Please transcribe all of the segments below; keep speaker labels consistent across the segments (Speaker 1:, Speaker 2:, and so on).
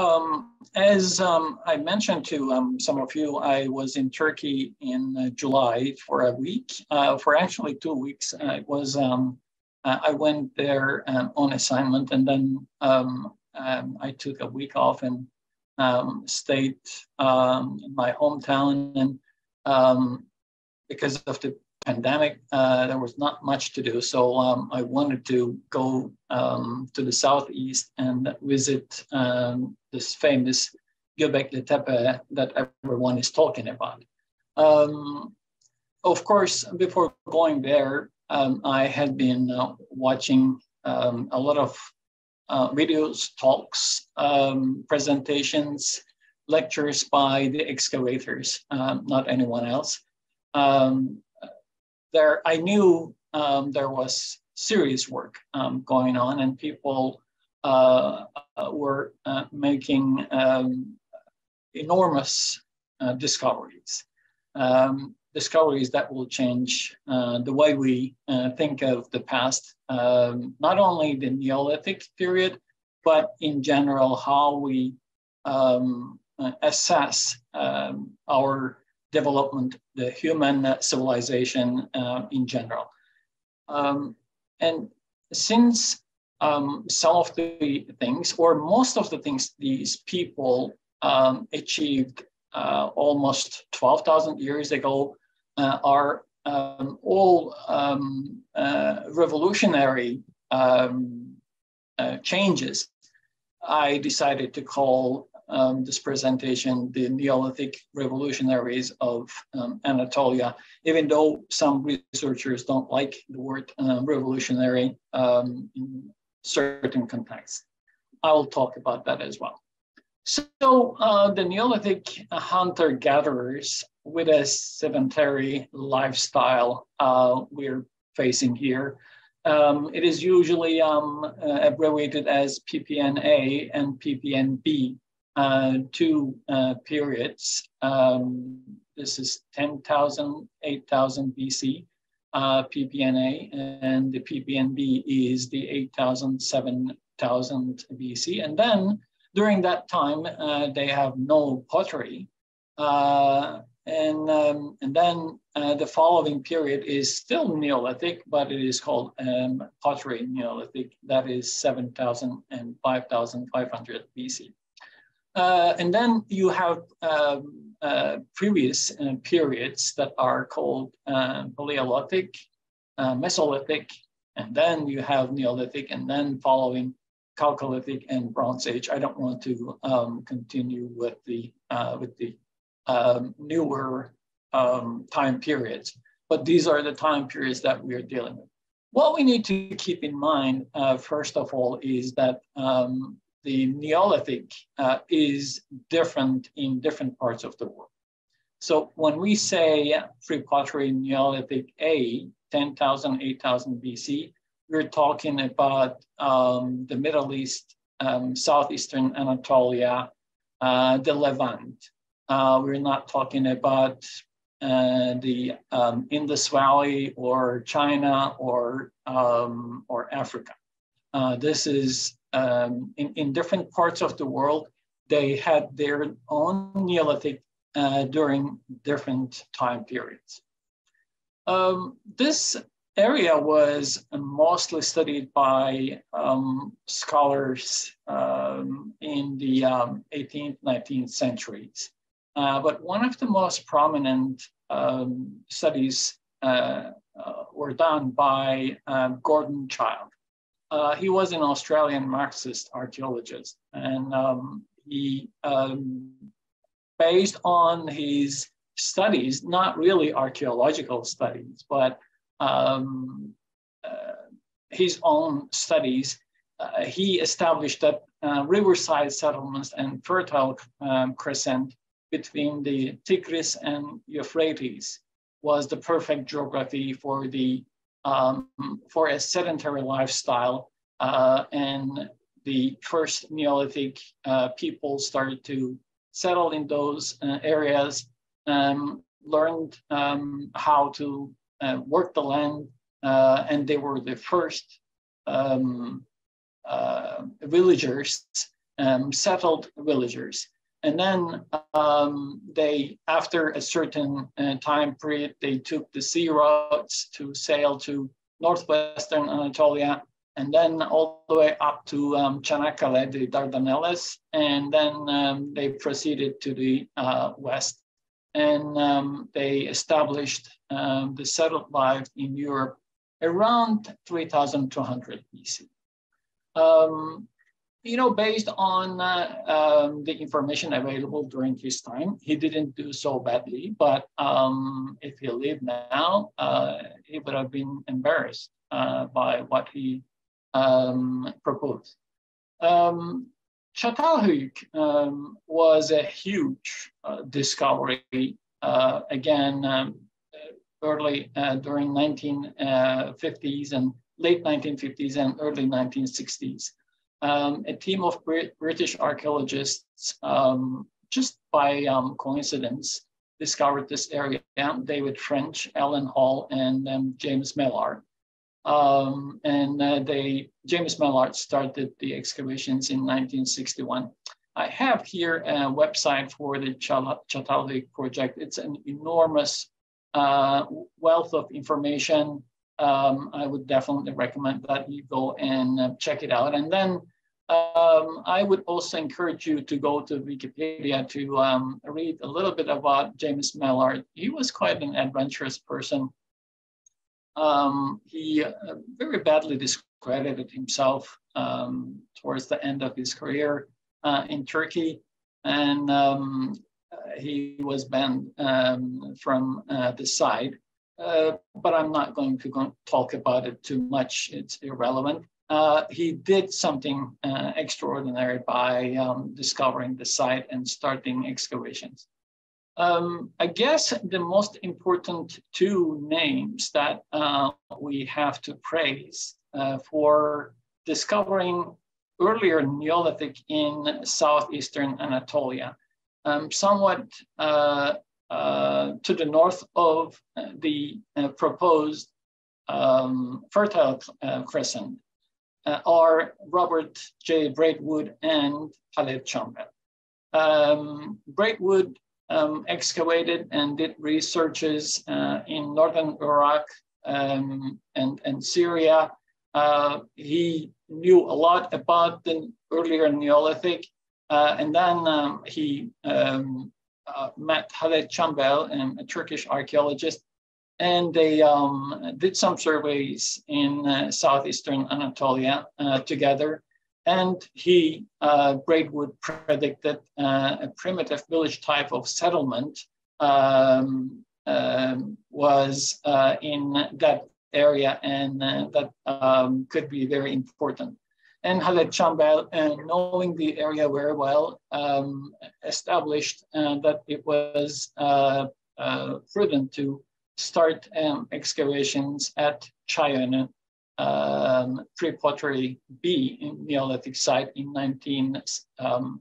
Speaker 1: um, as um, I mentioned to um, some of you, I was in Turkey in uh, July for a week, uh, for actually two weeks. It was um, uh, I went there um, on assignment, and then um, I took a week off and stayed in my hometown. And because of the pandemic, uh, there was not much to do. So um, I wanted to go um, to the southeast and visit um, this famous Göbekli Tepe that everyone is talking about. Um, of course, before going there, um, I had been uh, watching um, a lot of uh, videos, talks, presentations, lectures by the excavators, not anyone else. Um, there, I knew um, there was serious work um, going on and people uh, uh, were uh, making um, enormous uh, discoveries. Um, discoveries that will change uh, the way we uh, think of the past, um, not only the Neolithic period, but in general, how we um, assess our development, the human civilization uh, in general. Um, and since um, some of the things, or most of the things these people um, achieved uh, almost 12,000 years ago uh, are um, all um, uh, revolutionary um, uh, changes, I decided to call um, this presentation, the Neolithic revolutionaries of um, Anatolia, even though some researchers don't like the word uh, revolutionary um, in certain contexts. I'll talk about that as well. So uh, the Neolithic hunter-gatherers with a sedentary lifestyle uh, we're facing here um, it is usually um, uh, abbreviated as PPNA and PPNB uh, two uh, periods. Um, this is 10,000, 8,000 BC uh, PPNA, and the PPNB is the 8,000, 7,000 BC. And then during that time, uh, they have no pottery. Uh, and, um, and then the following period is still Neolithic, but it is called um, pottery Neolithic. That is 7,000 and 5,500 BC. Uh, and then you have um, uh, previous uh, periods that are called uh, Paleolithic, uh, Mesolithic, and then you have Neolithic, and then following Chalcolithic and Bronze Age. I don't want to um, continue with the uh, with the um, newer um, time periods, but these are the time periods that we're dealing with. What we need to keep in mind, first of all, is that um, the Neolithic uh, is different in different parts of the world. So when we say pre-pottery Neolithic A, 10,000, 8,000 BC, we're talking about um, the Middle East, um, Southeastern Anatolia, uh, the Levant. Uh, we're not talking about uh, the um, Indus Valley or China or, um, or Africa. Uh, this is um, in, in different parts of the world, they had their own Neolithic uh, during different time periods. Um, this area was mostly studied by um, scholars um, in the 18th, um, 19th centuries. Uh, but one of the most prominent um, studies uh, uh, were done by uh, Gordon Childe. Uh, he was an Australian Marxist archaeologist, and um, he, um, based on his studies, not really archaeological studies, but um, uh, his own studies, uh, he established that uh, riverside settlements and fertile um, crescent between the Tigris and Euphrates was the perfect geography for the um, for a sedentary lifestyle. Uh, and the first Neolithic uh, people started to settle in those uh, areas, um, learned um, how to uh, work the land, uh, and they were the first um, uh, villagers um, settled villagers. And then um, they, after a certain uh, time period, they took the sea routes to sail to northwestern Anatolia and then all the way up to um, Çanakkale, the Dardanelles, and then um, they proceeded to the uh, west. And um, they established um, the settled life in Europe around 3200 BC. You know, based on uh, um, the information available during his time, he didn't do so badly. But um, if he lived now, uh, he would have been embarrassed uh, by what he um, proposed. Um, um, was a huge uh, discovery, uh, again, um, early uh, during 1950s and late 1950s and early 1960s um, a team of Brit British archaeologists, um, just by um, coincidence, discovered this area. David French, Alan Hall, and um, James Mellaart. Um, and uh, they, James Mellaart started the excavations in 1961. I have here a website for the Çatalhöyük project. It's an enormous uh, wealth of information um, I would definitely recommend that you go and uh, check it out. And then um, I would also encourage you to go to Wikipedia to um, read a little bit about James Mellaart. He was quite an adventurous person. Um, he uh, very badly discredited himself um, towards the end of his career uh, in Turkey. And um, he was banned um, from uh, the site. Uh, but I'm not going to go talk about it too much. It's irrelevant. Uh, he did something uh, extraordinary by um, discovering the site and starting excavations. Um, I guess the most important two names that uh, we have to praise uh, for discovering earlier Neolithic in southeastern Anatolia, um, somewhat uh, to the north of uh, the uh, proposed um, Fertile Crescent are Robert J. Braidwood and Halet Çambel. Um, Braidwood um, excavated and did researches uh, in northern Iraq um, and, and Syria. Uh, he knew a lot about the earlier Neolithic, uh, and then um, he um, uh, met Halet Çambel, a Turkish archaeologist, and they um, did some surveys in uh, southeastern Anatolia uh, together. And he, uh, Braidwood, predicted uh, a primitive village type of settlement um, um was in that area, and that um, could be very important and Halet Çambel, and knowing the area very well, um, established uh, that it was uh, uh, prudent to start um, excavations at Çayönü, um, pre-pottery B in Neolithic site in 19, um,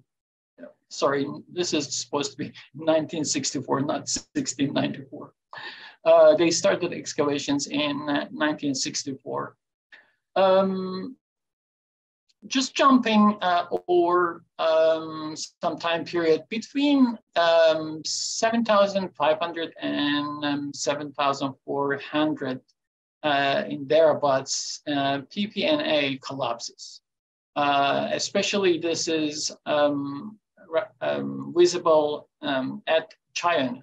Speaker 1: sorry, this is supposed to be 1964, not 1694. Uh, they started excavations in 1964. Um, just jumping uh, over um, some time period between um, 7,500 and um, 7,400 uh, in thereabouts, uh, PPNA collapses. Uh, especially this is um, um, visible um, at Çayönü.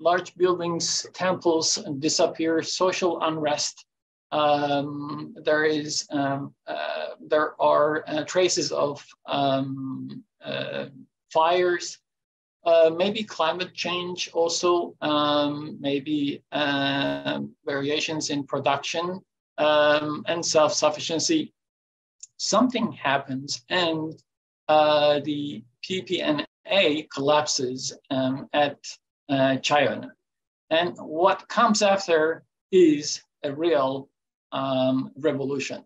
Speaker 1: Large buildings, temples disappear, social unrest, um, there is um, uh, there are uh, traces of um, uh, fires, uh, maybe climate change also, um, maybe um, variations in production um, and self-sufficiency. Something happens and uh, the PPNA collapses at uh, Çayönü. And what comes after is a real um, revolution,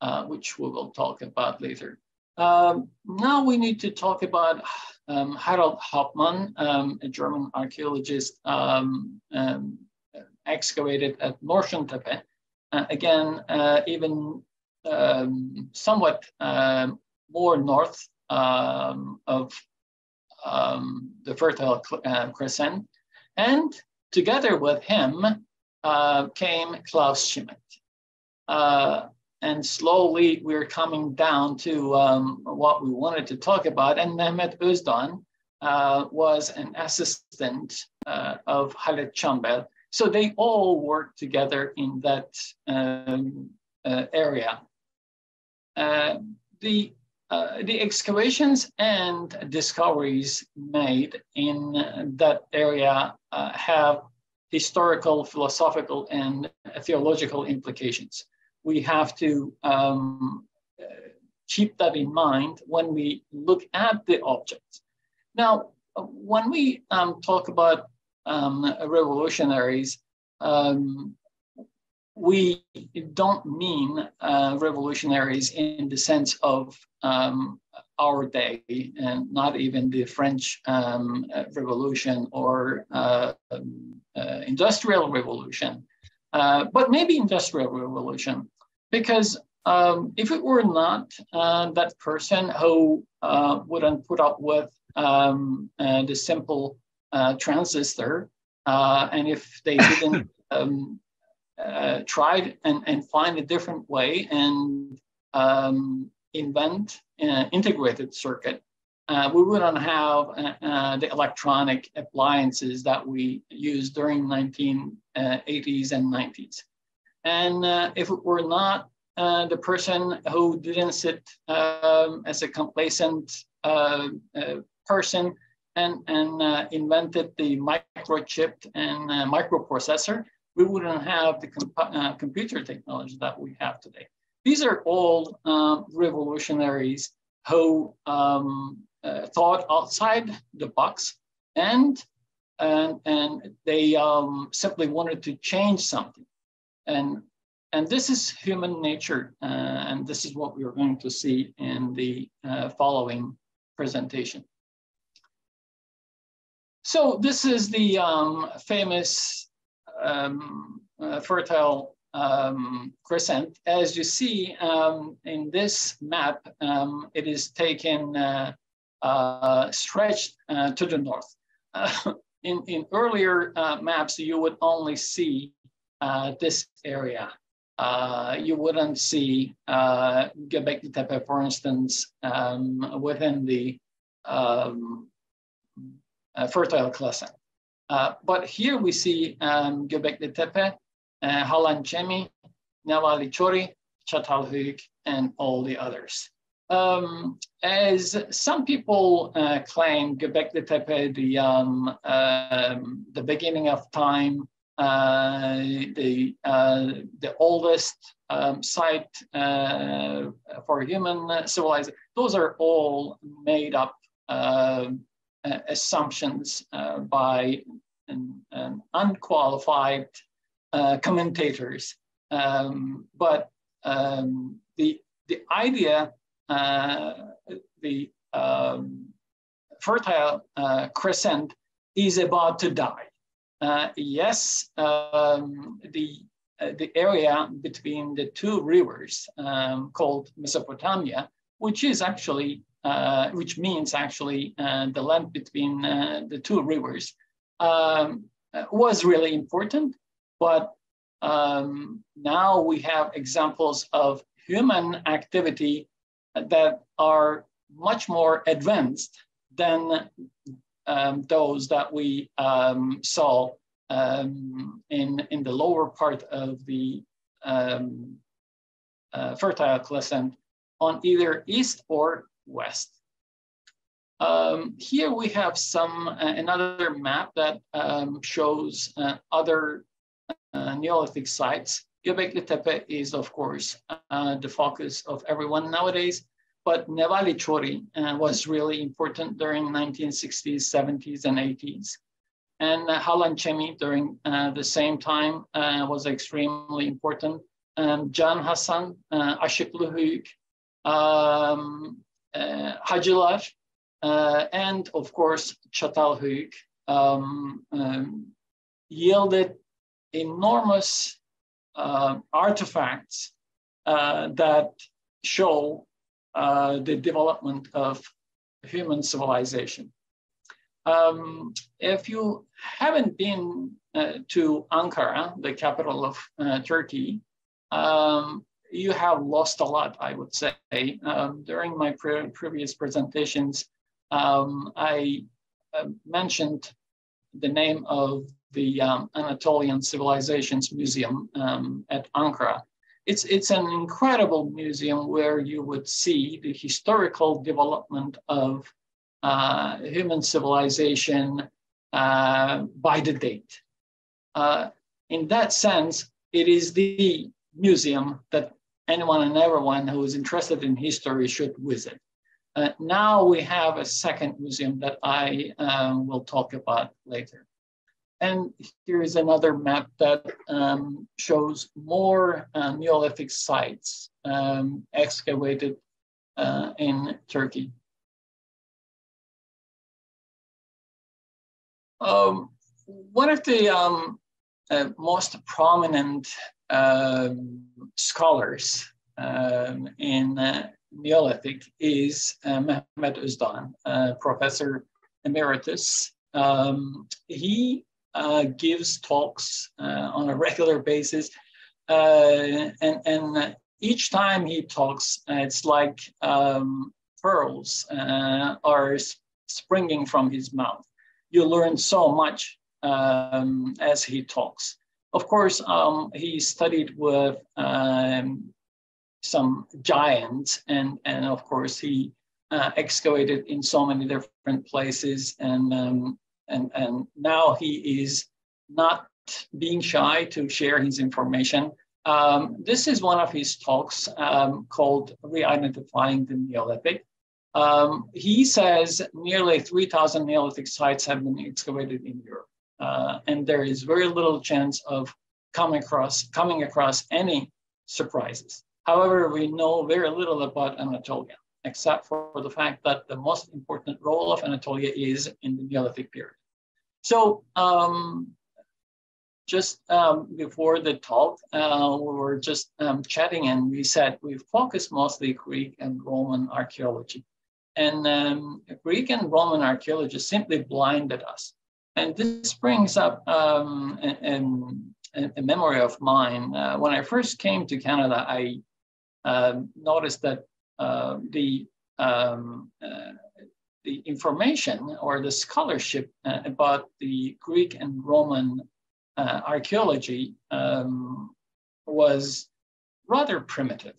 Speaker 1: uh, which we will talk about later. Um, now we need to talk about um, Harald Hauptmann, um, a German archaeologist um, um, excavated at Norşuntepe. Uh, again, uh, even somewhat more north of the Fertile uh, Crescent. And together with him uh, came Klaus Schmidt. Uh, and slowly we're coming down to um, what we wanted to talk about. And Mehmet Özdoğan uh, was an assistant uh, of Halet Çambel. So they all worked together in that um, uh, area. The, uh, the excavations and discoveries made in that area uh, have historical, philosophical, and theological implications. We have to um, keep that in mind when we look at the objects. Now, when we um, talk about um, revolutionaries, um, we don't mean uh, revolutionaries in the sense of um, our day and not even the French um, Revolution or uh, uh, Industrial Revolution, uh, but maybe Industrial Revolution, because um, if it were not uh, that person who uh, wouldn't put up with um, the simple transistor, and if they didn't um, uh, try and, and find a different way and um, invent an integrated circuit, uh, we wouldn't have uh, uh the electronic appliances that we used during 1980s and 90s. And uh, if it were not uh, the person who didn't sit um, as a complacent person and, and invented the microchip and microprocessor, we wouldn't have the comp computer technology that we have today. These are all um, revolutionaries who um, uh, thought outside the box and, and, and they um, simply wanted to change something. And, and this is human nature. Uh, and this is what we are going to see in the uh, following presentation. So this is the um, famous um, uh, fertile um, crescent. As you see um, in this map, um, it is taken uh, uh, stretched uh, to the north. Uh, in, in earlier uh, maps, you would only see uh, this area. you wouldn't see Göbekli Tepe, for instance, um, within the um, fertile crescent. but here we see um, Göbekli Tepe, uh, Hallan Çemi, Nevalı Çori, Çatalhöyük, and all the others. Um, as some people uh, claim, Göbekli Tepe, the, um, um, the beginning of time, uh, the, uh, the oldest um, site uh, for human civilization, those are all made up um, assumptions uh, by an, an unqualified uh, commentators. Um, but um, the, the idea, uh, the um, fertile uh, crescent is about to die. Uh, yes, um, the, uh, the area between the two rivers um, called Mesopotamia, which is actually, which means actually the land between the two rivers, um, was really important. But um, now we have examples of human activity that are much more advanced than um, those that we um, saw um, in, in the lower part of the um, uh, Fertile Crescent on either east or west. Um, here we have some uh, another map that um, shows uh, other Neolithic sites. Göbekli Tepe is, of course, uh, the focus of everyone nowadays, but Nevalı Çori uh, was really important during 1960s, 70s, and 80s. And uh, Hallan Çemi during uh, the same time uh, was extremely important. Um, Can Hasan, uh, Aşıklıhöyük, um, uh, uh, and of course, Çatalhöyük um, um, yielded enormous uh, artifacts uh, that show uh, the development of human civilization. Um, if you haven't been uh, to Ankara, the capital of uh, Turkey, um, you have lost a lot, I would say. Um, during my pre previous presentations, um, I uh, mentioned the name of the um, Anatolian Civilizations Museum um, at Ankara. It's, it's an incredible museum where you would see the historical development of uh, human civilization uh, by the date. Uh, in that sense, it is the museum that anyone and everyone who is interested in history should visit. Uh, now we have a second museum that I um, will talk about later. And here is another map that um, shows more uh, Neolithic sites um, excavated uh, in Turkey. Um, one of the um, uh, most prominent um, scholars um, in uh, Neolithic is uh, Mehmet Özdoğan, uh, professor emeritus. He uh, gives talks uh, on a regular basis, uh, and, and each time he talks, it's like um, pearls are springing from his mouth. You learn so much um, as he talks. Of course, um, he studied with um, some giants, and and of course he uh, excavated in so many different places, and um, and and now he is not being shy to share his information. Um, this is one of his talks um, called Re-Identifying the Neolithic. Um, he says nearly 3,000 Neolithic sites have been excavated in Europe, uh, and there is very little chance of coming across coming across any surprises. However, we know very little about Anatolia, except for the fact that the most important role of Anatolia is in the Neolithic period. So um, just um, before the talk, uh, we were just um, chatting and we said we focus mostly Greek and Roman archaeology. And um, Greek and Roman archaeology simply blinded us. And this brings up um, an, a, memory of mine. Uh, when I first came to Canada, I uh, noticed that uh, the um, uh, the information or the scholarship uh, about the Greek and Roman uh, archaeology um, was rather primitive.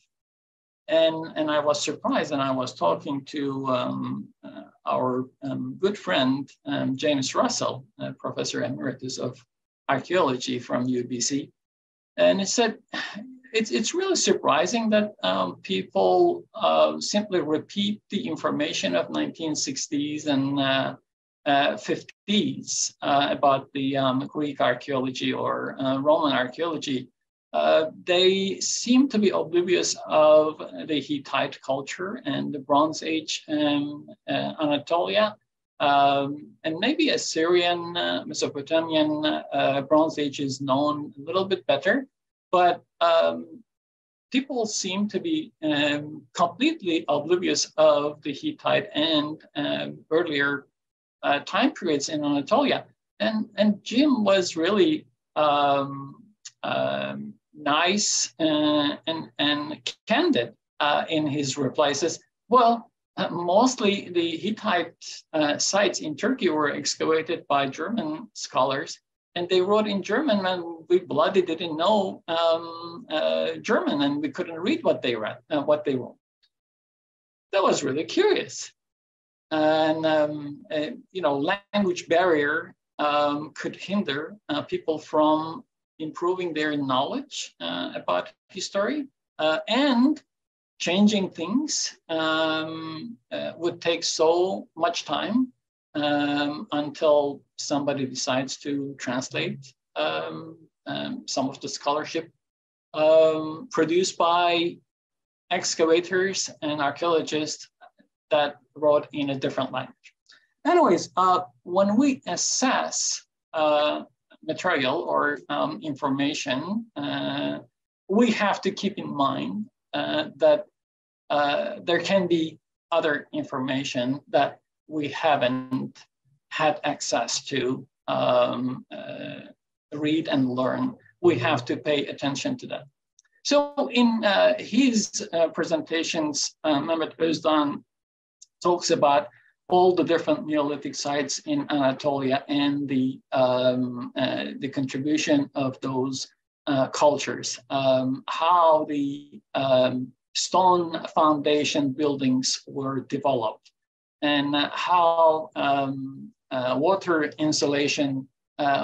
Speaker 1: And, and I was surprised, and I was talking to um, uh, our um, good friend, um, James Russell, professor emeritus of archaeology from UBC. And he said, it's, it's really surprising that um, people uh, simply repeat the information of 1960s and uh, uh, 50s uh, about the um, Greek archaeology or uh, Roman archaeology. Uh, they seem to be oblivious of the Hittite culture and the Bronze Age um, Anatolia, um, and maybe Assyrian, Mesopotamian Bronze Age is known a little bit better. But um, people seem to be um, completely oblivious of the Hittite and um, earlier uh, time periods in Anatolia. And, and Jim was really um, um nice and, uh, and, and candid uh, in his replies. Well, uh, mostly the Hittite uh, sites in Turkey were excavated by German scholars and they wrote in German, and we bloody didn't know um, uh, German, and we couldn't read what they read, uh, what they wrote. That was really curious, and um, uh, you know, language barrier um, could hinder uh, people from improving their knowledge uh, about history, uh, and changing things um, would take so much time um, until somebody decides to translate um, um, some of the scholarship um, produced by excavators and archaeologists that wrote in a different language. Anyways, uh, when we assess uh, material or um, information, uh, we have to keep in mind uh, that uh, there can be other information that we haven't had access to um, uh, read and learn. We have to pay attention to that. So in uh, his uh, presentations, uh, Mehmet Özdoğan talks about all the different Neolithic sites in Anatolia and the, um, uh, the contribution of those uh, cultures, um, how the um, stone foundation buildings were developed, and how um, uh, water insulation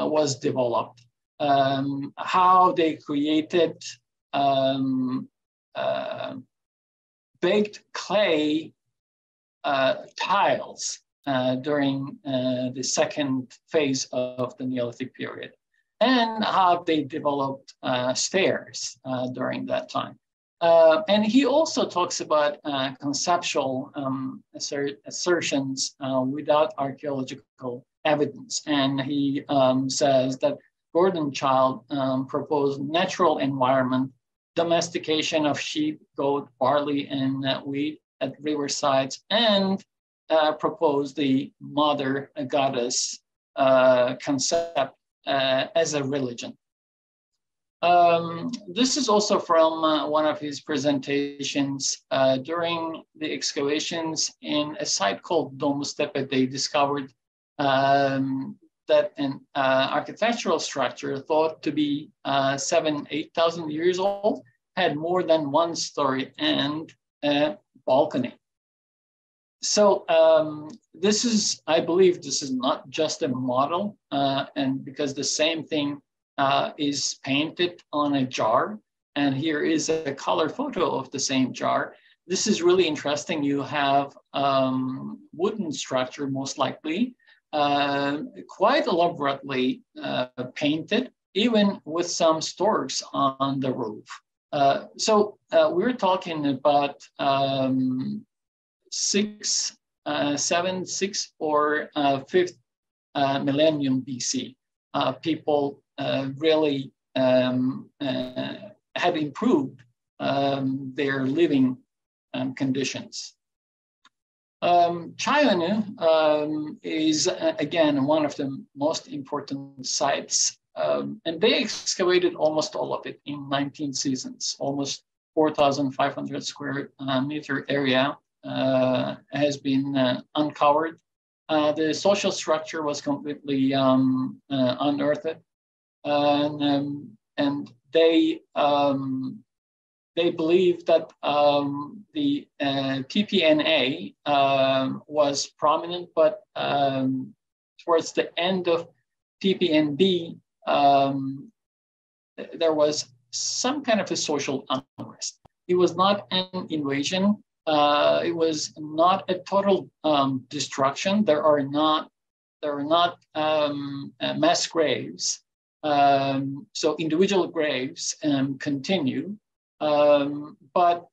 Speaker 1: was developed, um, how they created um, uh, baked clay uh, tiles uh, during uh, the second phase of the Neolithic period, and how they developed stairs during that time. Uh, and he also talks about uh, conceptual um, assert assertions uh, without archaeological evidence. And he um, says that Gordon Childe um, proposed natural environment, domestication of sheep, goat, barley, and uh, wheat at riversides, and uh, proposed the mother goddess uh, concept as a religion. Um, this is also from uh, one of his presentations. Uh, during the excavations in a site called Domuz Tepe, they discovered um, that an uh, architectural structure thought to be uh, seven, 8,000 years old had more than one story and a balcony. So um, this is, I believe this is not just a model uh, and because the same thing uh, is painted on a jar. And here is a color photo of the same jar. This is really interesting. You have um, wooden structure, most likely, uh, quite elaborately uh, painted, even with some storks on the roof. Uh, so uh, we're talking about um, six, uh, seven, six, or uh, fifth millennium BC. people really um, have improved um, their living um, conditions. Um, Çayönü um, is, uh, again, one of the most important sites, um, and they excavated almost all of it in 19 seasons, almost 4,500 square uh, meter area uh, has been uh, uncovered. The social structure was completely um, unearthed and um, and they um, they believe that um, the uh, PPNA um, was prominent, but um, towards the end of PPNB, um, there was some kind of a social unrest. It was not an invasion. Uh, it was not a total destruction. There are not there are not uh, mass graves, um, so individual graves um, continue, um, but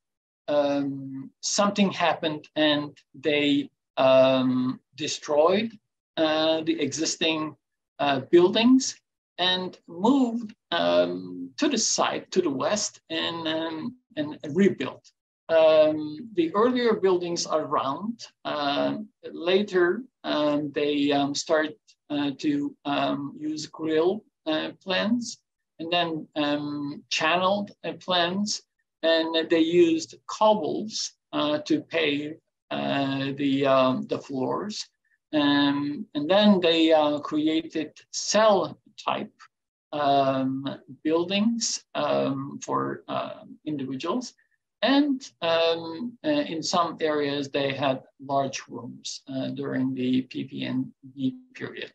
Speaker 1: um, something happened and they um, destroyed uh, the existing uh, buildings and moved um, to the side, to the west, and, and rebuilt. the earlier buildings are round. Uh, later, they start to use grill uh, plans and then um, channeled uh, plans. And they used cobbles uh, to pave the, um, the floors. Um, and then they created cell type um, buildings um, for uh, individuals. And um, uh, in some areas, they had large rooms uh, during the PPNB period.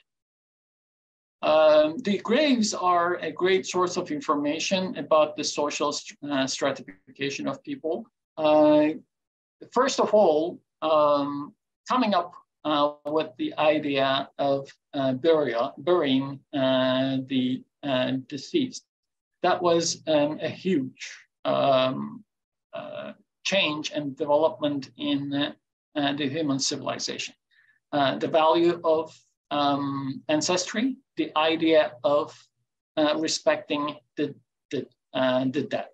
Speaker 1: Um, the graves are a great source of information about the social uh, stratification of people. Uh, first of all, um, coming up uh, with the idea of uh, burial, burying uh, the uh, deceased, that was um, a huge um, change and development in the human civilization. the value of um, ancestry the idea of uh, respecting the, the, uh, the dead.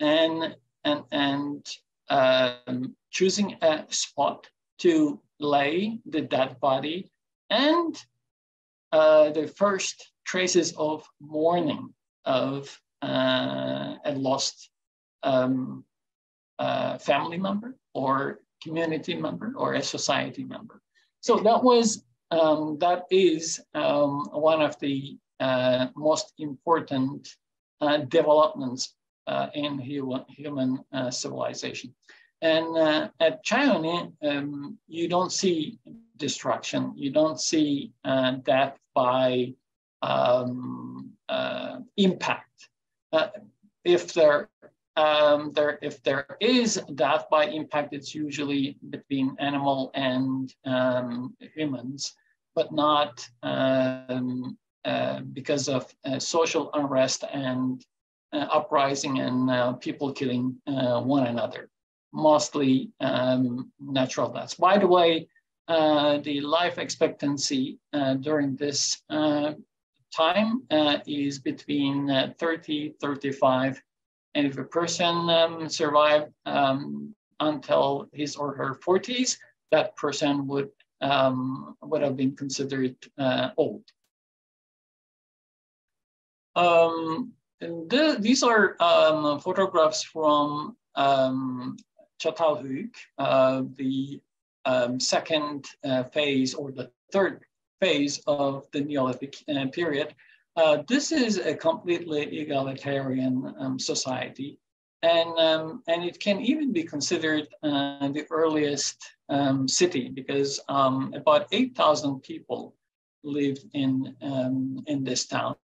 Speaker 1: And, and, and um, choosing a spot to lay the dead body and uh, the first traces of mourning of uh, a lost um, uh, family member or community member or a society member. So that was, um, that is um, one of the uh, most important uh, developments uh, in human, human uh, civilization. And uh, at Çayönü, um, you don't see destruction. You don't see uh, death by um, impact. If there, um, there, if there is death by impact, it's usually between animal and um, humans, but not um, uh, because of uh, social unrest and uprising and people killing one another mostly um, natural deaths. By the way, uh, the life expectancy uh, during this uh, time uh, is between uh, 30, 35. And if a person um, survived um, until his or her 40s, that person would, um, would have been considered uh, old. Um, the, these are um, photographs from um, Çatalhöyük, uh, the um, second uh, phase or the third phase of the Neolithic uh, period. Uh, this is a completely egalitarian um, society. And, um, and it can even be considered uh, the earliest um, city because um, about 8,000 people lived in, um, in this town.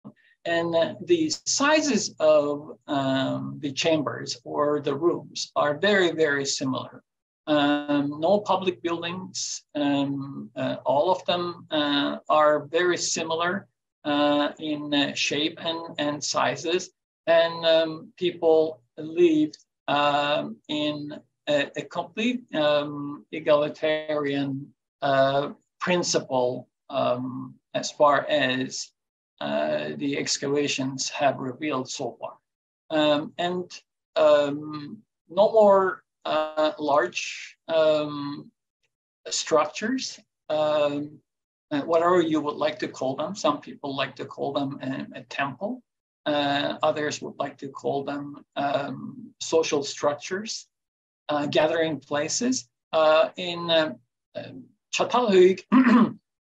Speaker 1: And the sizes of um, the chambers or the rooms are very, very similar. Um, no public buildings, uh, all of them uh, are very similar uh, in uh, shape and, and sizes. And people live um, in a, a complete um, egalitarian uh, principle um, as far as uh, the excavations have revealed so far. Um, and um, no more uh, large um, structures, uh, whatever you would like to call them. Some people like to call them a, a temple. Uh, others would like to call them um, social structures, uh, gathering places. in uh, Çatalhöyük,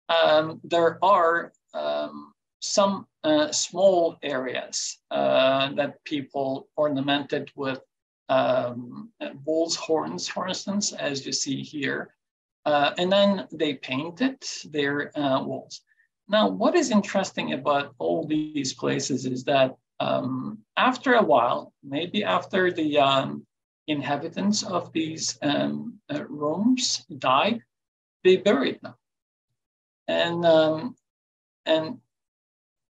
Speaker 1: um, there are um, some uh, small areas uh, that people ornamented with um, bull's horns, for instance, as you see here. Uh, and then they painted their uh, walls. Now, what is interesting about all these places is that um, after a while, maybe after the um, inhabitants of these um, uh, rooms died, they buried them. And, um, and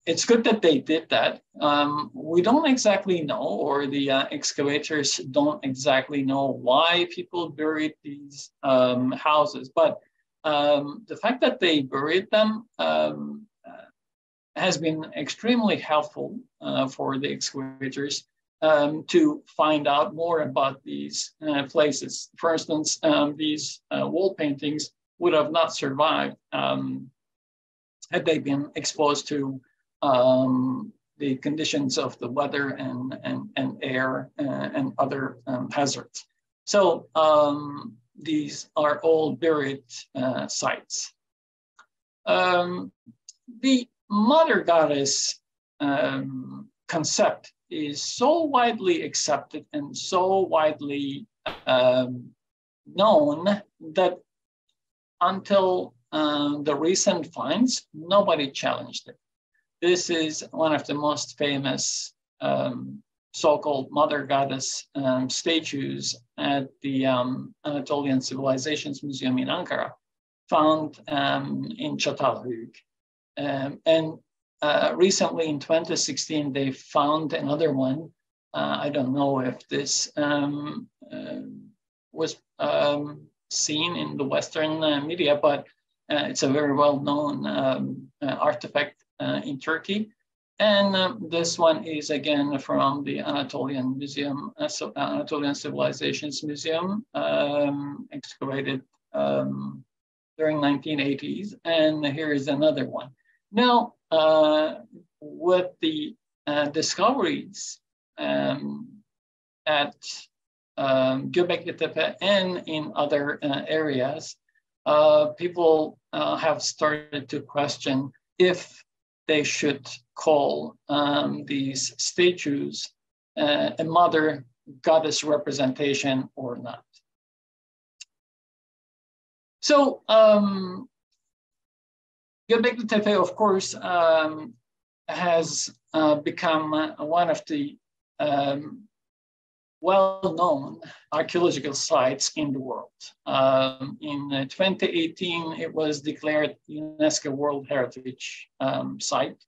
Speaker 1: it's good that they did that. Um, we don't exactly know, or the uh, excavators don't exactly know why people buried these um, houses, but um, the fact that they buried them um, uh, has been extremely helpful uh, for the excavators um, to find out more about these uh, places. For instance, um, these uh, wall paintings would have not survived had they been exposed to um, the conditions of the weather and, and, and air and, uh, and other um, hazards. So um, these are all buried uh, sites. Um, the mother goddess um, concept is so widely accepted and so widely um, known that until uh, the recent finds, nobody challenged it. This is one of the most famous um, so-called mother goddess um, statues at the um, Anatolian Civilizations Museum in Ankara, found um, in Çatalhöyük. Um, and uh, recently in 2016, they found another one. Uh, I don't know if this um, uh, was seen in the Western uh, media, but uh, it's a very well-known uh, artifact in Turkey. And um, this one is again from the Anatolian Museum, Anatolian Civilizations Museum, um, excavated um, during 1980s. And here is another one. Now, uh, with the uh, discoveries um, at um, Göbekli Tepe and in other uh, areas, uh, people uh, have started to question if they should call um, these statues uh, a mother goddess representation or not. So um, Göbekli Tepe, of course, um, has uh, become one of the um, well-known archaeological sites in the world. Um, in uh, 2018, it was declared UNESCO World Heritage um, Site.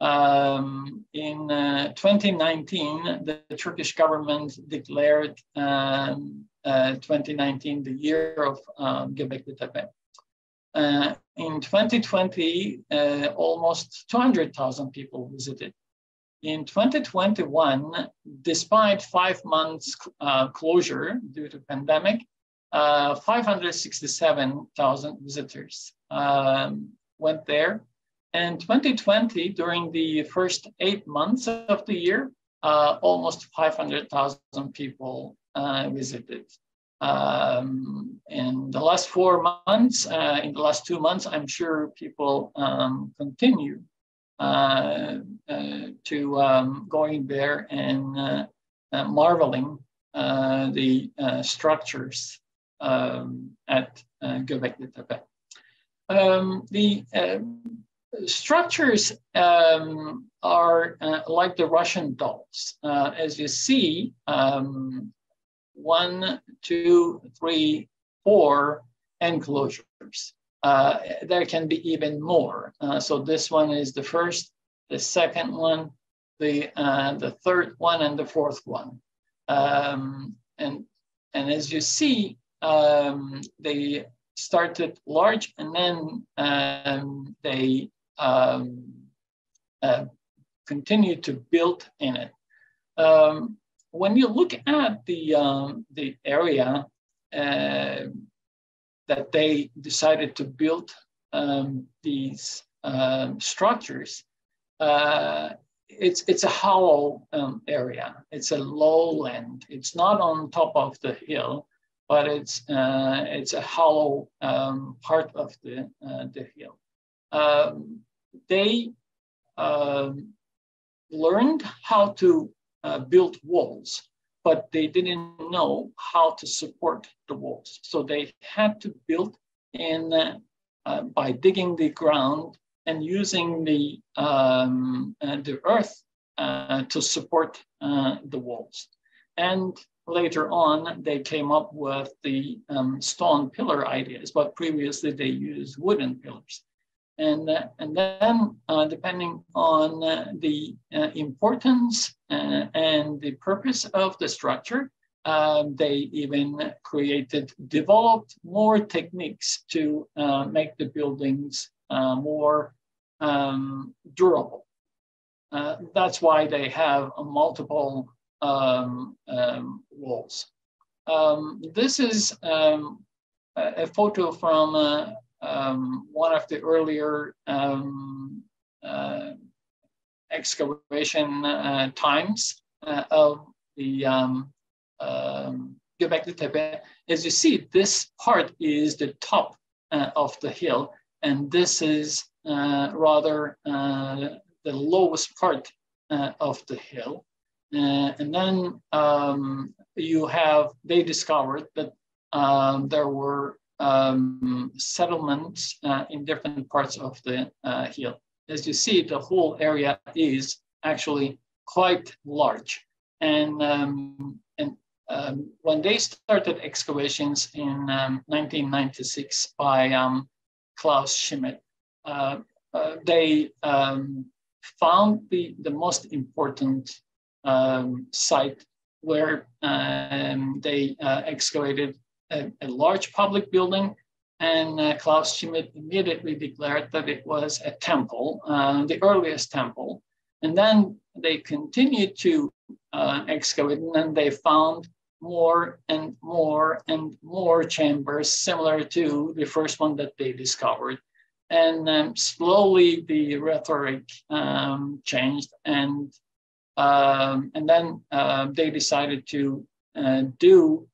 Speaker 1: Um, in uh, 2019, the, Turkish government declared um, uh, 2019 the year of um, Göbekli Tepe. Uh, in 2020, uh, almost 200,000 people visited in 2021, despite five months uh, closure due to pandemic, uh, 567,000 visitors um, went there. And 2020, during the first eight months of the year, uh, almost 500,000 people uh, visited. Um, in the last four months, uh, in the last two months, I'm sure people um, continue uh, uh, to um, going there and uh, marveling the structures um, at Göbekli Tepe. Um, the structures um, are uh, like the Russian dolls. Uh, as you see, um, one, two, three, four enclosures. Uh, there can be even more. Uh, so this one is the first, the second one, the uh, the third one, and the fourth one. Um, and and as you see, um, they started large, and then um, they um, uh, continued to build in it. Um, when you look at the um, the area uh, that they decided to build um, these um, structures, uh, it's, it's a hollow um, area. It's a lowland. It's not on top of the hill, but it's, uh, it's a hollow part of the, uh, the hill. Um, they um, learned how to uh, build walls but they didn't know how to support the walls. So they had to build in uh, by digging the ground and using the, um, uh, the earth uh, to support uh, the walls. And later on, they came up with the um, stone pillar ideas, but previously they used wooden pillars. And, uh, and then, uh, depending on uh, the uh, importance uh, and the purpose of the structure, um, they even created, developed more techniques to uh, make the buildings more um, durable. that's why they have multiple um, um walls. Um, this is a photo from um, one of the earlier um, uh, excavation uh, times uh, of the um, um, Göbekli Tepe. As you see, this part is the top uh, of the hill, and this is uh, rather uh, the lowest part of the hill. and then um, you have, they discovered that um, there were um, settlements uh, in different parts of the uh, hill. As you see, the whole area is actually quite large. And, um, and um, when they started excavations in 1996 um, by um, Klaus Schmidt, uh, uh, they um, found the, the most important site where they uh, excavated a, a large public building, and uh, Klaus Schmidt immediately declared that it was a temple, uh, the earliest temple, And then they continued to uh, excavate and then they found more and more and more chambers similar to the first one that they discovered. And um, slowly the rhetoric um, changed and um, and then uh, they decided to uh, do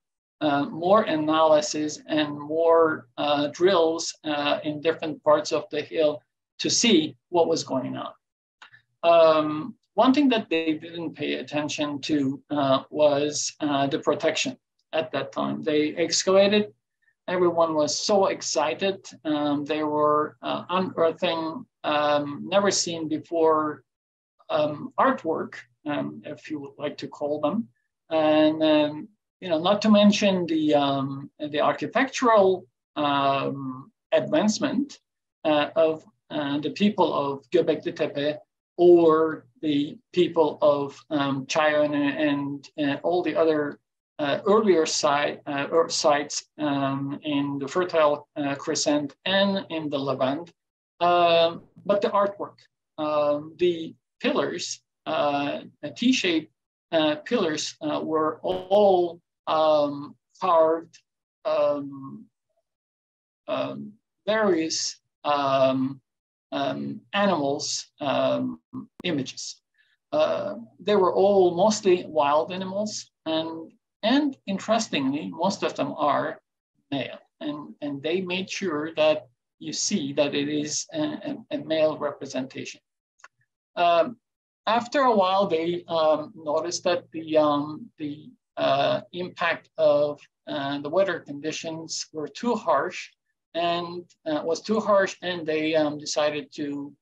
Speaker 1: uh, more analysis and more uh, drills uh, in different parts of the hill to see what was going on. Um, one thing that they didn't pay attention to uh, was uh, the protection at that time. They excavated, everyone was so excited. Um, they were uh, unearthing um, never seen before um, artwork, um, if you would like to call them. And, um, you know, not to mention the, um, the architectural advancement uh, of uh, the people of Göbekli Tepe or the people of um, Çayönü and, and, all the other uh, earlier site, uh, sites um, in the Fertile uh, Crescent and in the Levant. Um, but the artwork, um, the pillars, uh, T-shaped uh, pillars uh, were all um, carved um, various um, um, animals um, images. Uh, they were all mostly wild animals, and and interestingly, most of them are male, and and they made sure that you see that it is a, a male representation. Um, after a while, they um, noticed that the um, the uh, impact of uh, the weather conditions were too harsh and uh, was too harsh, and they um, decided to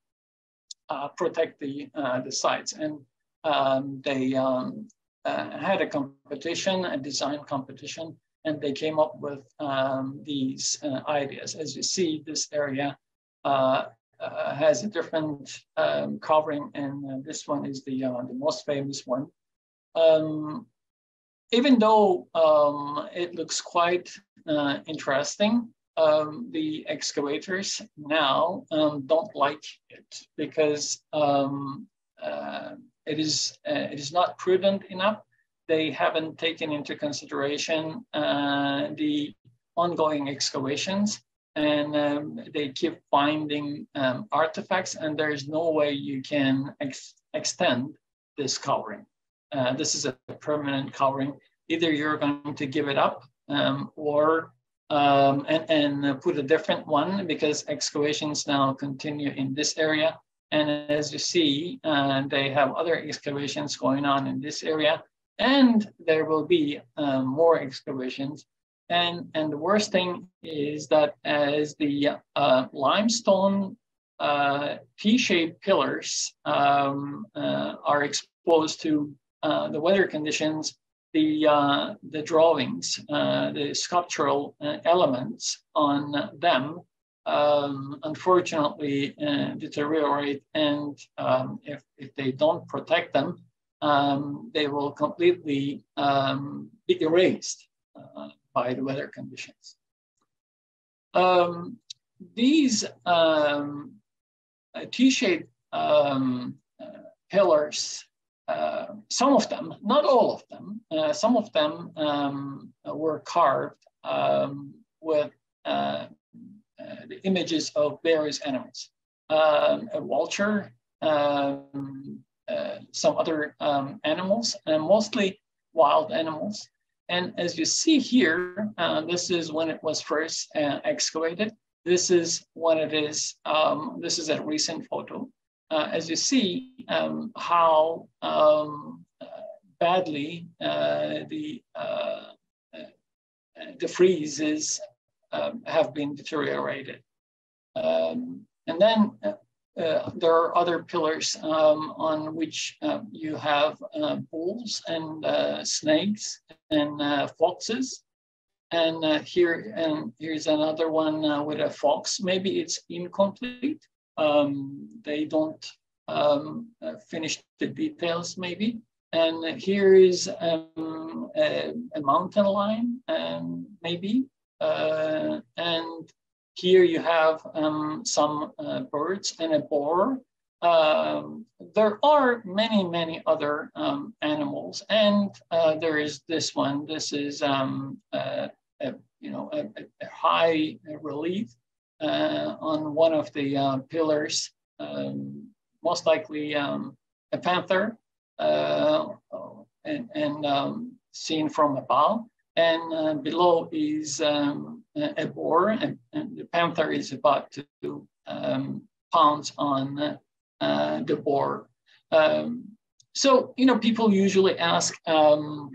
Speaker 1: uh, protect the uh, the sites. And um, they um, uh, had a competition, a design competition, and they came up with um, these uh, ideas. As you see, this area uh, has a different um, covering, and this one is the the most famous one. Um, even though um, it looks quite interesting, um, the excavators now um, don't like it because um, uh, it is uh, it is not prudent enough. They haven't taken into consideration uh, the ongoing excavations, and um, they keep finding um, artifacts, and there is no way you can ex extend this covering. Uh, this is a permanent covering. Either you're going to give it up, um, or um, and, and put a different one because excavations now continue in this area. And as you see, uh, they have other excavations going on in this area, and there will be um, more excavations. And, and the worst thing is that as the uh, limestone uh, T-shaped pillars um, uh, are exposed to uh, the weather conditions, the, uh, the drawings, uh, the sculptural uh, elements on them um, unfortunately uh, deteriorate and um, if, if they don't protect them, um, they will completely um, be erased uh, by the weather conditions. Um, these um, T-shaped pillars uh, some of them, not all of them, uh, some of them um, were carved um, with uh, uh the images of various animals. Um, a vulture, um, uh, some other um, animals, and mostly wild animals. And as you see here, this is when it was first excavated. This is when it is, um, this is a recent photo uh, as you see, um, how um, uh, badly uh, the uh, the friezes um, have been deteriorated. Um, and then uh, there are other pillars um, on which uh, you have uh, bulls and snakes and foxes. And here and here's another one with a fox. Maybe it's incomplete, um, they don't um, uh, finish the details maybe. And here is um, a, a, mountain lion, um, maybe. Uh, and here you have um, some uh, birds and a boar. um, there are many, many other animals, and uh, there is this one. This is, uh, a, you know, a, a high relief uh, on one of the uh, pillars, um, most likely um, a panther, uh, and, and um, seen from above. And uh, below is um, a boar, and, and, the panther is about to pounce on uh, the boar. Um, so, you know, people usually ask, um,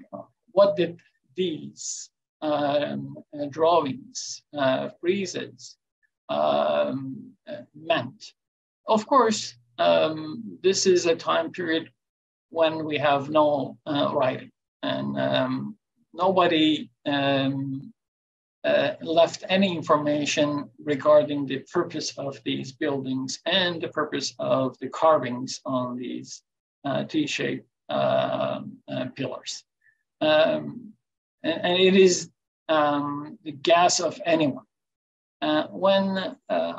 Speaker 1: what did these um, drawings, uh, friezes, um, meant? Of course, um, this is a time period when we have no uh, writing and um, nobody um, uh, left any information regarding the purpose of these buildings and the purpose of the carvings on these uh, T-shaped uh, uh pillars. Um, and, and, it is um, the guess of anyone. Uh, when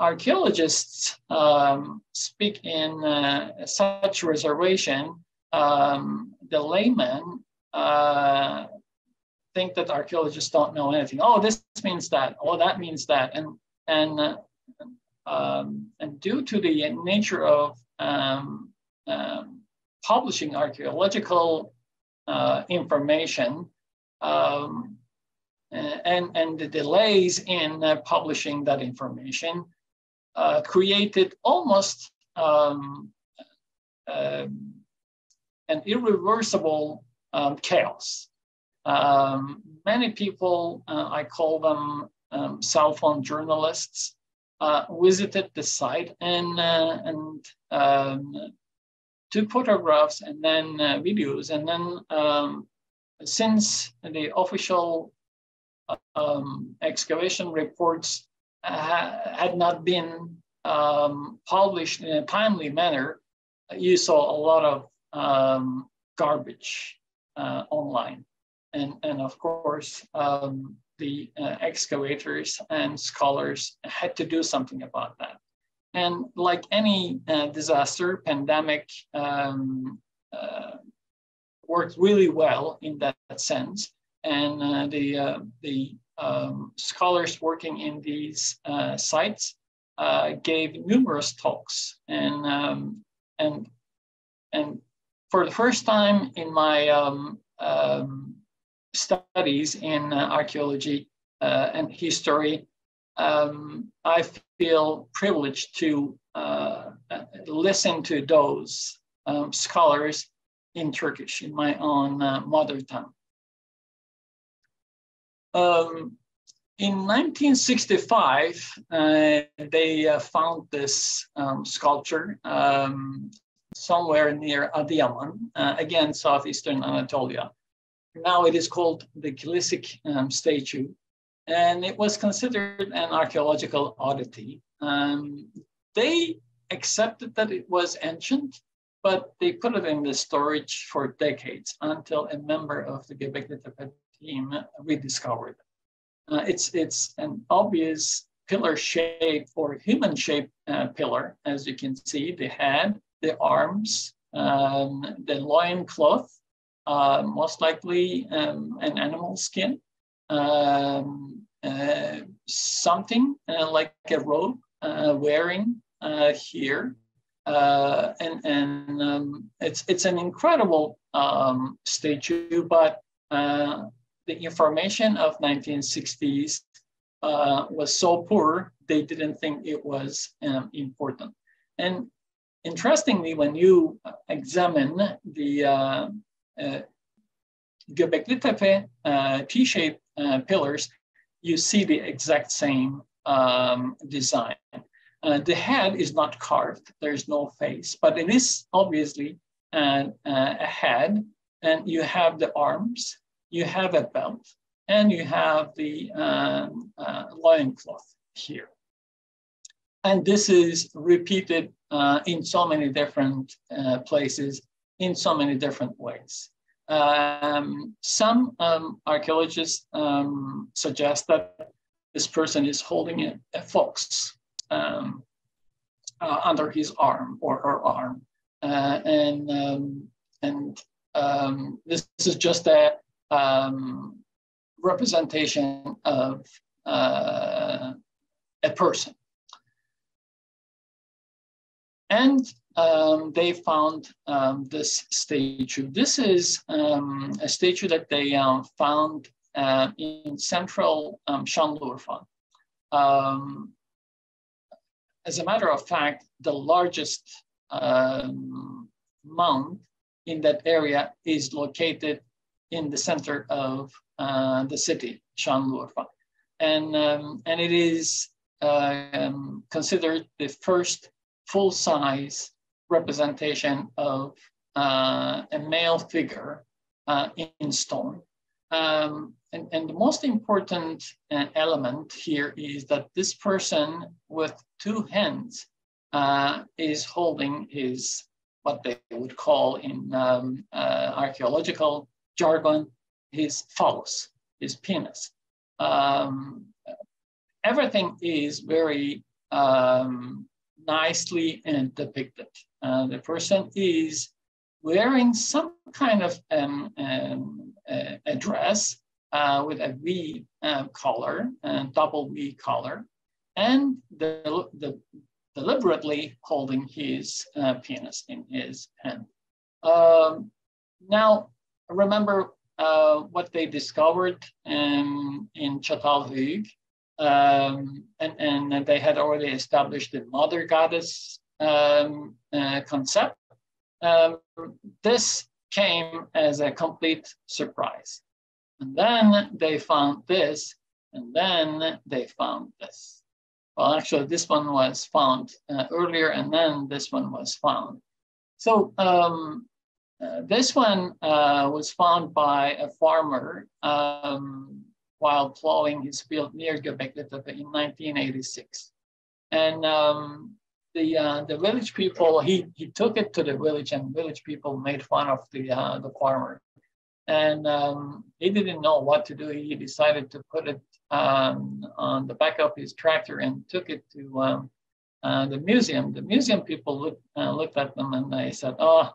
Speaker 1: archaeologists um, speak in such reservation, um, the layman think that archaeologists don't know anything. Oh, this means that. Oh, that means that. And and uh, um, and due to the nature of um, um, publishing archaeological uh, information um, and and the delays in uh, publishing that information uh, created almost um, um, an irreversible chaos um, many people, uh, I call them um, cell phone journalists, uh, visited the site and, uh, and um, took photographs and then uh, videos. And then um, since the official um, excavation reports had not been um, published in a timely manner, you saw a lot of garbage uh, online and, and of course, um, the uh, excavators and scholars had to do something about that. And like any uh, disaster, pandemic um, uh, worked really well in that sense. And uh, the, uh, the um, scholars working in these uh, sites gave numerous talks. And, um, and, and for the first time in my um, um studies in uh, archaeology uh, and history, um, I feel privileged to uh, listen to those um, scholars in Turkish, in my own mother tongue. Um, in 1965, uh, they uh, found this um, sculpture um, somewhere near Adıyaman, uh, again, southeastern Anatolia now it is called the Kilisik um, statue, and it was considered an archaeological oddity. Um, they accepted that it was ancient, but they put it in the storage for decades until a member of the Göbekli Tepe team rediscovered. Uh, it's, it's an obvious pillar shape or human shaped uh, pillar, as you can see, the head, the arms, um, the loin cloth, uh, most likely um, an animal skin, um, uh, something uh, like a robe uh, wearing uh, here. Uh, and and um, it's, it's an incredible um, statue, but the information of 1960s was so poor, they didn't think it was um, important. And interestingly, when you examine the uh, Göbekli Tepe uh, T-shaped uh, pillars, you see the exact same um, design. Uh, the head is not carved, there's no face, but it is obviously an, uh, a head, and you have the arms, you have a belt, and you have the um, uh, loincloth here. And this is repeated uh, in so many different uh, places in so many different ways. Um, some um, archaeologists um, suggest that this person is holding a, a fox. Um, uh, under his arm or her arm. Uh, and um, and this, this, is just a um, representation of uh, a person. And um, they found um, this statue. This is um, a statue that they uh, found uh, in central um, Şanlıurfa. Um, as a matter of fact, the largest um, mound in that area is located in the center of uh, the city, Şanlıurfa. And, um, and it is uh, considered the first full-size representation of uh, a male figure uh, in stone. Um, and, and, the most important uh, element here is that this person with two hands uh, is holding his, what they would call in um, archaeological jargon, his phallus, his penis. Um, everything is very um, nicely depicted. Uh, the person is wearing some kind of um, um, a dress uh, with a V uh, collar, double V collar, and the, the deliberately holding his uh, penis in his hand. Um, now, remember uh, what they discovered in, in Çatalhöyük um, and, and they had already established the mother goddess um, uh, concept. Um, this came as a complete surprise. And then they found this, and then they found this. Well, actually, this one was found uh, earlier, and then this one was found. So um, uh, this one uh, was found by a farmer um, while plowing his field near Göbekli in 1986. And um, the uh, the village people, he he took it to the village, and village people made fun of the uh, the farmer. And um, he didn't know what to do. He decided to put it on the back of his tractor and took it to um, uh, the museum. The museum people looked looked at them and they said, "Oh,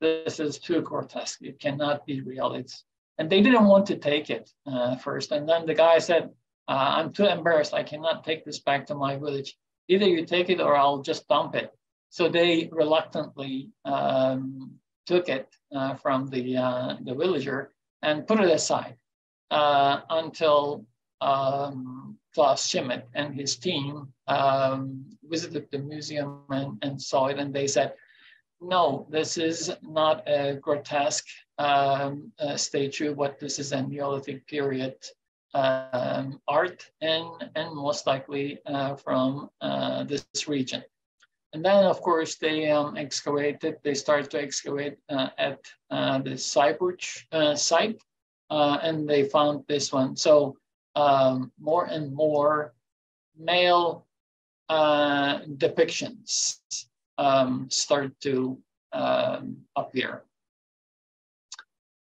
Speaker 1: this is too grotesque. It cannot be real. It's and they didn't want to take it uh, first. And then the guy said, uh, I'm too embarrassed. I cannot take this back to my village. Either you take it or I'll just dump it. So they reluctantly um, took it uh, from the, uh, the villager and put it aside uh, until um, Klaus Schmidt and his team um, visited the museum and, and saw it. And they said, no, this is not a grotesque um, uh, statue, but this is a Neolithic period um, art and, and most likely uh, from uh, this region. And then, of course, they um, excavated, they started to excavate uh, at uh, the Sayburç uh, site, and they found this one. So um, more and more male depictions um, start to um, appear.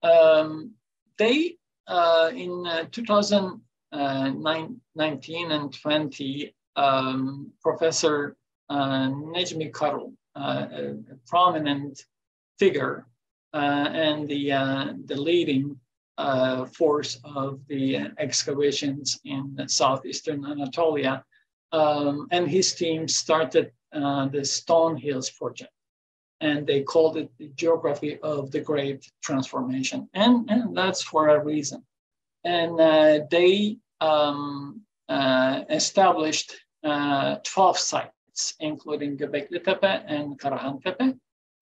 Speaker 1: Um, they, uh, in uh, 2019 and 20, um, Professor uh, Karul, uh, a, prominent figure uh, and the, uh, the leading force of the excavations in southeastern Anatolia, um, and his team started the Stone Hills project and they called it the geography of the great transformation. And, and that's for a reason. And uh, they um, uh, established uh, 12 sites, including Göbekli Tepe and Karahan Tepe.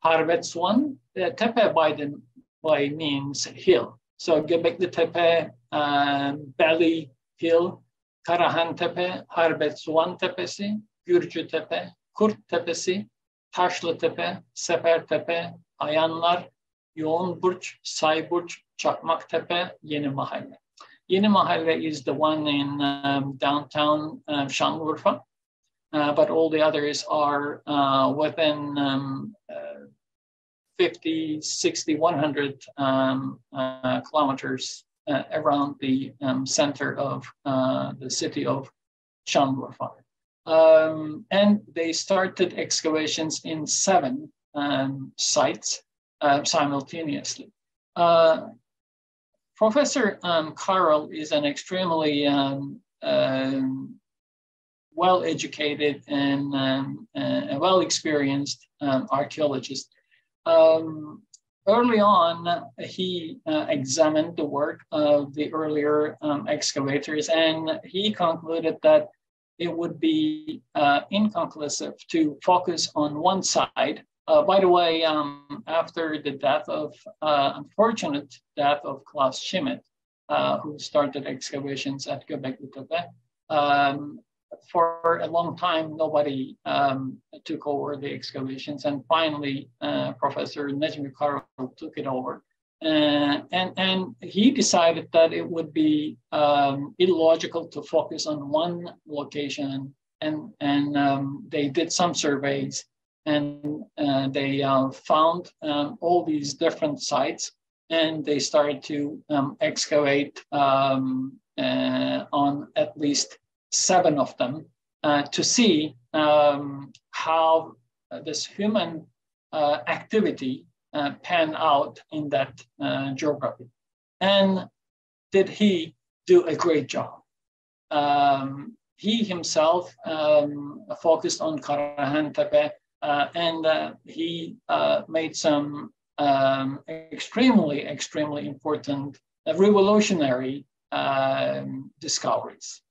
Speaker 1: Harbetsuvan, the Tepe by, the, by means hill. So Göbekli Tepe, um, Belly Hill, Karahan Tepe, Harbetsuvan Tepesi, Gürcü Tepe, Kurt Tepesi, Taşlıtepe, Sefertepe, Ayanlar, Yoğun Burç, Sayburç, Çakmaktepe, Yeni Mahalle. Yeni Mahalle is the one in um, downtown um, Şanlıurfa, uh, but all the others are uh, within um, uh, 50, 60, 100 um, uh, kilometers uh, around the um, center of uh, the city of Şanlıurfa. Um, and they started excavations in seven um, sites uh, simultaneously. Uh, Professor um, Karul is an extremely um, um, well-educated and um, uh, well-experienced archaeologist. Early on, he uh, examined the work of the earlier excavators, and he concluded that it would be uh, inconclusive to focus on one side. Uh, by the way, um, after the death of, uh, unfortunate death of Klaus Schmidt, uh, who started excavations at Göbekli Tepe, um, for a long time, nobody um, took over the excavations. And finally, uh, Professor Kara took it over. Uh, and, and he decided that it would be um, illogical to focus on one location. And, and um, they did some surveys and uh, they uh, found um, all these different sites and they started to um, excavate um, uh, on at least seven of them uh, to see um, how this human activity pan out in that uh, geography. And did he do a great job? Um, he himself um, focused on Karahan Tepe uh, and uh, he made some um, extremely, extremely important, revolutionary um, discoveries.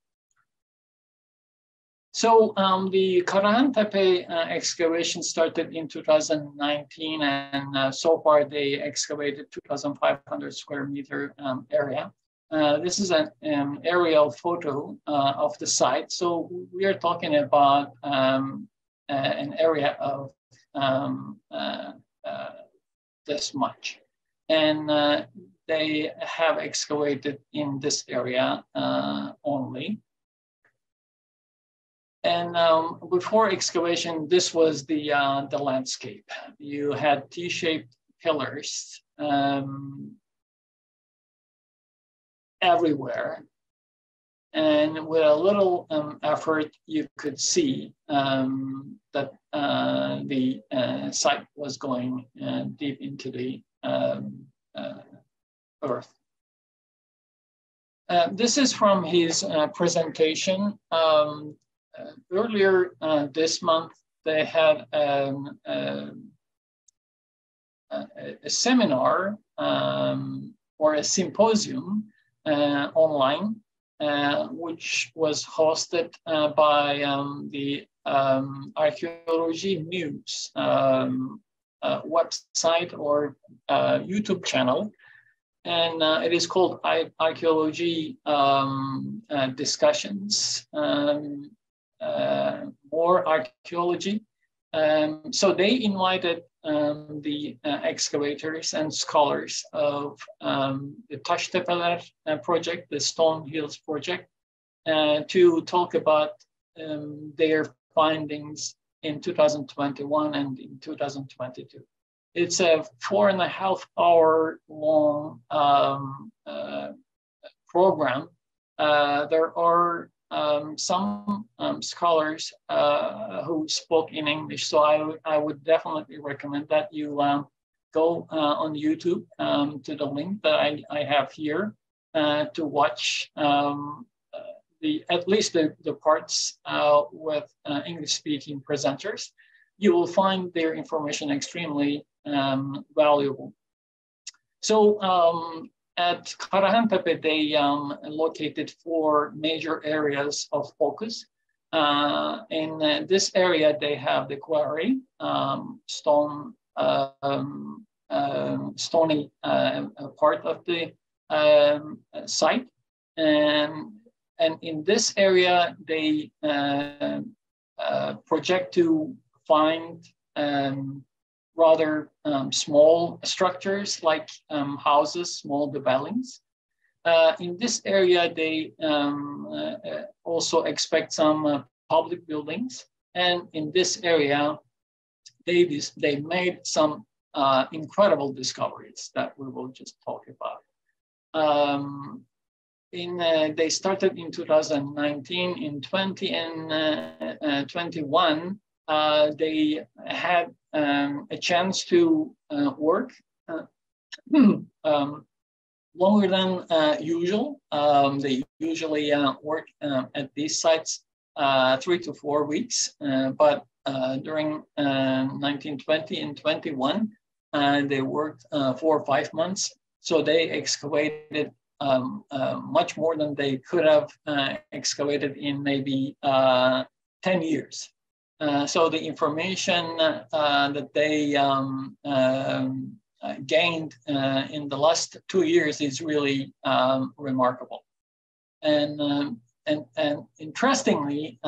Speaker 1: So um, the Karahan Tepe uh, excavation started in 2019, and uh, so far they excavated 2,500 square meter um, area. Uh, this is an aerial photo uh, of the site. So we are talking about um, uh, an area of um, uh, this much. And they have excavated in this area only. And um, before excavation, this was the, uh, the landscape. You had T-shaped pillars um, everywhere. And with a little um, effort, you could see um, that uh, the uh, site was going uh, deep into the um, uh, earth. Uh, this is from his presentation. Um, uh, earlier uh, this month, they had um, a, seminar um, or a symposium uh, online, which was hosted by um, the um, Archaeology News um, website or YouTube channel and uh, it is called archaeology um, uh, discussions. Um, uh, more archaeology. Um, so they invited um, the uh, excavators and scholars of um, the Taştepeler uh, project, the Stone Hills project, uh, to talk about um, their findings in 2021 and in 2022. It's a four and a half hour long um, uh, program. Uh, there are um, some um, scholars uh, who spoke in English. So I, I would definitely recommend that you um, go uh, on YouTube um, to the link that I, I have here uh, to watch um, uh, the at least the, the parts uh, with uh, English speaking presenters. You will find their information extremely um, valuable. So at Karahan Tepe, they um, located four major areas of focus. Uh, in uh, this area, they have the quarry, um, stone, um, um stony uh, part of the um, site. And, and in this area, they uh, uh, project to find um, rather um, small structures like um, houses, small dwellings. Uh, in this area, they um, uh, uh, also expect some uh, public buildings. And in this area, they, they made some uh, incredible discoveries that we will just talk about. Um, in uh, they started in 2019 in 20 and uh, uh, 21 uh, they had um, a chance to uh, work uh, um, longer than usual um, they usually work um, at these sites three to four weeks but during 1920 and 21 they worked four or five months so they excavated um, uh, much more than they could have uh, excavated in maybe uh, 10 years. Uh, so the information uh, that they um, um, uh, gained in the last two years is really um, remarkable. And, um, and, and interestingly,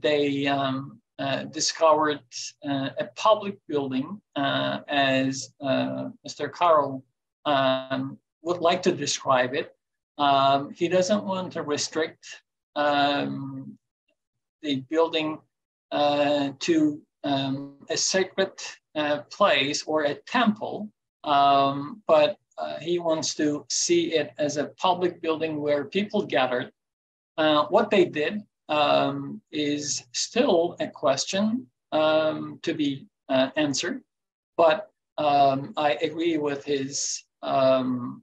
Speaker 1: they um, discovered a public building as Mr. Um, would like to describe it. Um, he doesn't want to restrict um, the building uh, to um, a sacred uh, place or a temple, um, but uh, he wants to see it as a public building where people gathered. Uh, what they did um, is still a question um, to be uh, answered, but I agree with his um,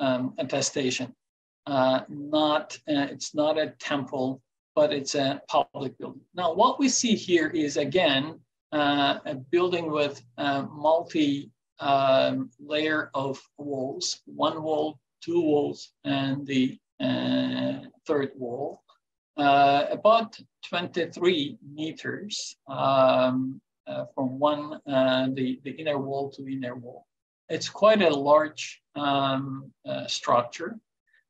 Speaker 1: um, attestation. Uh, not it's not a temple, but it's a public building. Now, what we see here is again uh, a building with a multi um, layer of walls, one wall, two walls, and the uh, third wall. Uh, about 23 meters um, uh, from one the, the inner wall to inner wall. It's quite a large um, uh, structure.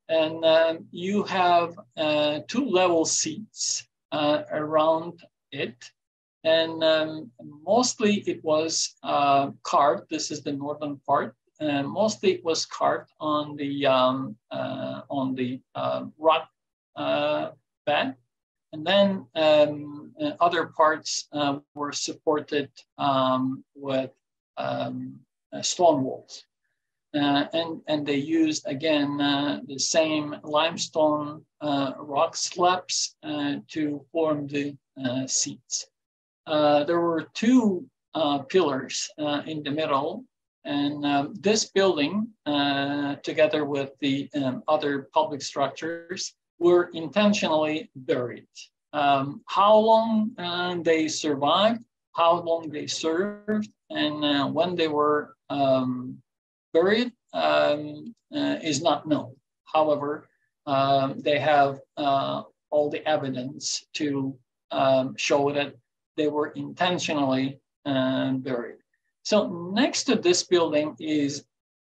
Speaker 1: And um, you have uh, two level seats uh, around it. And um, mostly it was uh, carved. This is the northern part. And mostly it was carved on the um, uh, on the rock bed. And then um, other parts uh, were supported um, with um, uh, stone walls. Uh, and, and they used, again, uh, the same limestone rock slabs to form the seats. there were two pillars in the middle and um, this building, uh, together with the um, other public structures, were intentionally buried. Um, how long uh, they survived, how long they served, and uh, when they were um, buried um, uh, is not known. However, um, they have uh, all the evidence to um, show that they were intentionally uh, buried. So next to this building is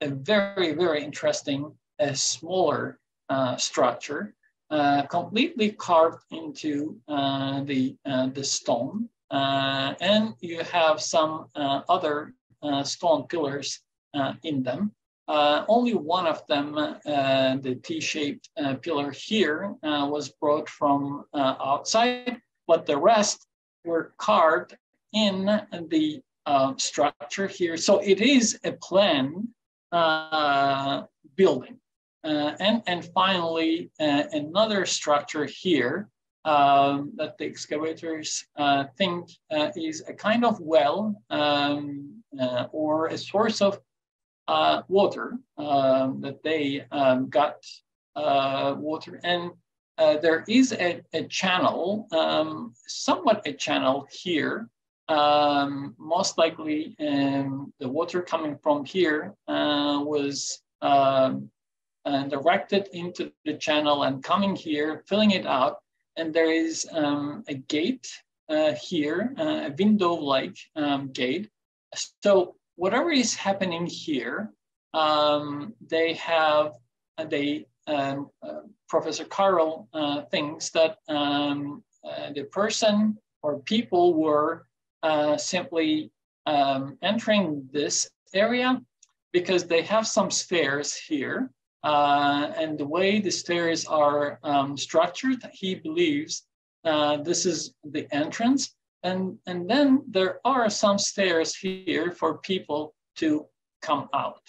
Speaker 1: a very, very interesting, a smaller uh, structure, uh, completely carved into uh, the, the stone. and you have some other stone pillars in them. Uh, only one of them, the T-shaped pillar here, was brought from outside, but the rest were carved in the structure here. So it is a planned building. Uh, and, and finally, uh, another structure here um, that the excavators uh, think is a kind of well um, uh, or a source of uh, water um, that they um, got uh, water. And uh, there is a, a channel, um, somewhat a channel here. Um, most likely um, the water coming from here uh, was directed into the channel and coming here, filling it out. And there is a gate uh, here, uh, a window-like um, gate so whatever is happening here, um, they have, uh, they, um, uh, Professor Karul uh, thinks that um, uh, the person or people were uh, simply um, entering this area because they have some stairs here. Uh, and the way the stairs are um, structured, he believes this is the entrance and, and then there are some stairs here for people to come out.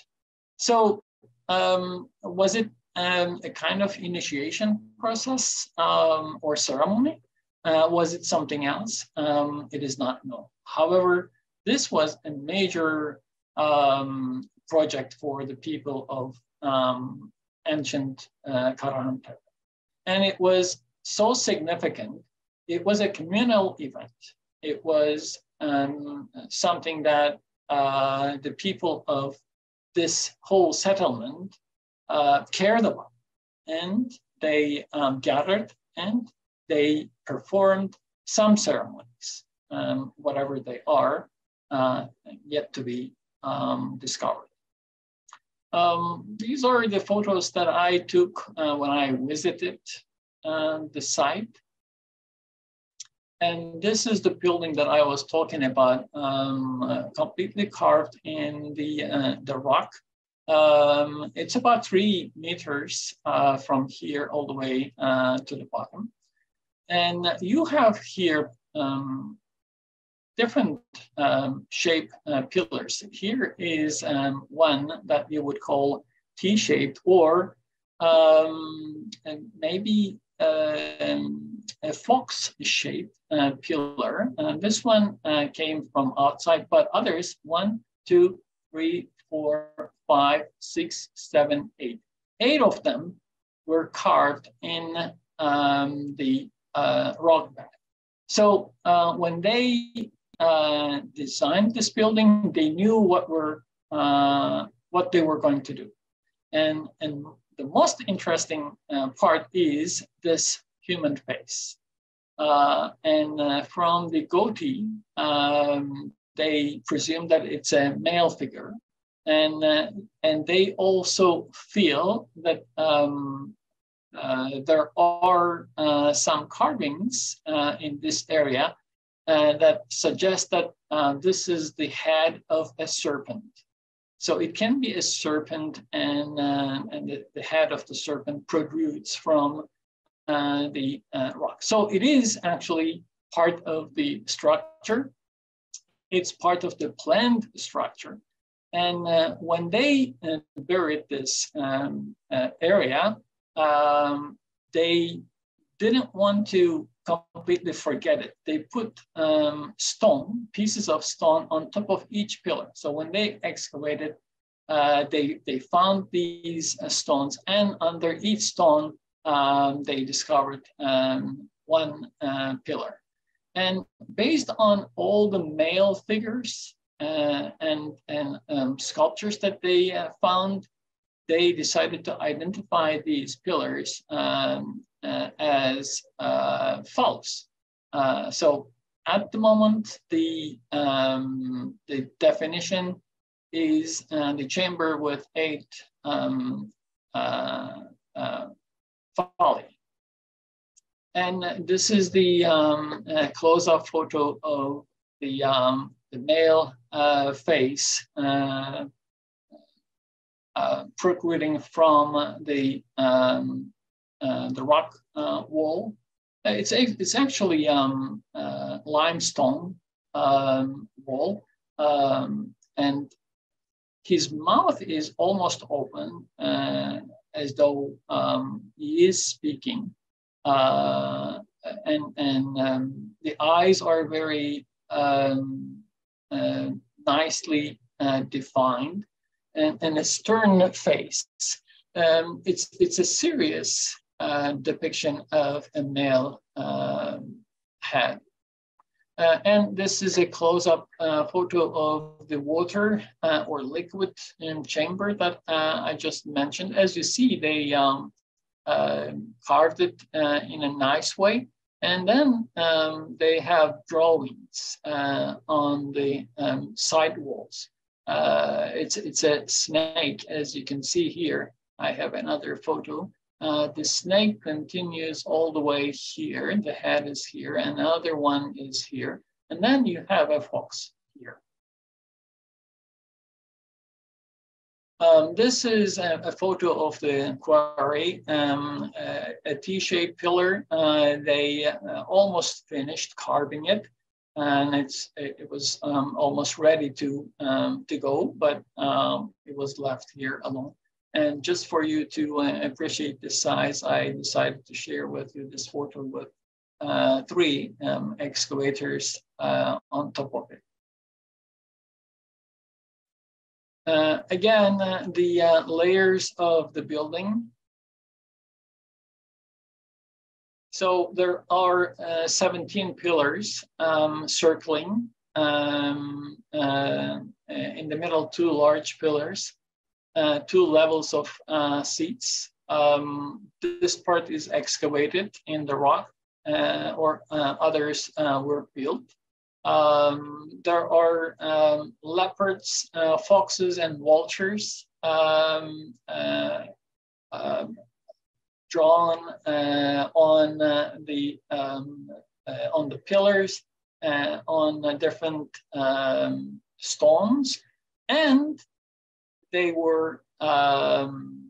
Speaker 1: So um, was it um, a kind of initiation process um, or ceremony? Uh, was it something else? Um, it is not known. However, this was a major um, project for the people of um, ancient uh. And it was so significant. It was a communal event. It was um, something that uh, the people of this whole settlement uh, cared about. And they um, gathered and they performed some ceremonies, um, whatever they are, uh, yet to be um, discovered. Um, these are the photos that I took uh, when I visited uh, the site. And this is the building that I was talking about, um, uh, completely carved in the, uh, the rock. Um, it's about three meters uh, from here all the way uh, to the bottom. And you have here um, different um, shape uh, pillars. Here is um, one that you would call T-shaped or um, maybe a fox shaped uh, pillar. Uh, this one uh, came from outside, but others, one, two, three, four, five, six, seven, eight. Eight of them were carved in um, the uh, rock bed. So uh, when they uh, designed this building, they knew what were what they were going to do. And, and the most interesting uh, part is this human face. Uh, and uh, from the goatee, um, they presume that it's a male figure. And, uh, and they also feel that um, uh, there are some carvings in this area that suggest that this is the head of a serpent. So it can be a serpent and, uh, and the, the, head of the serpent protrudes from uh, the uh, rock. So it is actually part of the structure. It's part of the planned structure. And uh, when they uh, buried this um, uh, area, um, they didn't want to completely forget it. They put um, stone, pieces of stone on top of each pillar. So when they excavated, uh, they, they found these uh, stones and under each stone, um, they discovered um, one uh, pillar. And based on all the male figures uh, and, and um, sculptures that they uh, found, they decided to identify these pillars um, as uh, false. Uh, so at the moment, the, um, the definition is the chamber with eight um, phalli. And this is the um, uh, close-up photo of the, um, the male uh, face uh, protruding from the um, uh, the rock uh, wall. Uh, it's, it's actually um, limestone um, wall. Um, and his mouth is almost open as though um, he is speaking. Uh, and and um, the eyes are very um, uh, nicely uh, defined, and, and a stern face. Um, it's it's a serious uh, depiction of a male um, head. Uh, and this is a close-up uh, photo of the water uh, or liquid chamber that uh, I just mentioned. As you see, they um, uh, carved it in a nice way. And then um, they have drawings on the um, side walls. it's, it's a snake, as you can see here. I have another photo. Uh, the snake continues all the way here. The head is here. Another one is here. And then you have a fox here. Um, this is a, a, photo of the quarry, um, a, a T-shaped pillar. Uh, they uh, almost finished carving it, and it's it, it was um, almost ready to um, to go, but um, it was left here alone. And just for you to uh, appreciate the size, I decided to share with you this photo with uh, three um, excavators uh, on top of it. Uh, again, uh, the uh, layers of the building. So there are 17 pillars um, circling um, in the middle, two large pillars uh, two levels of uh, seats. Um, this part is excavated in the rock uh, or uh, others uh, were built. Um, there are um, leopards, uh, foxes, and vultures um, um drawn on the um, on the pillars, on different stones, and they were um,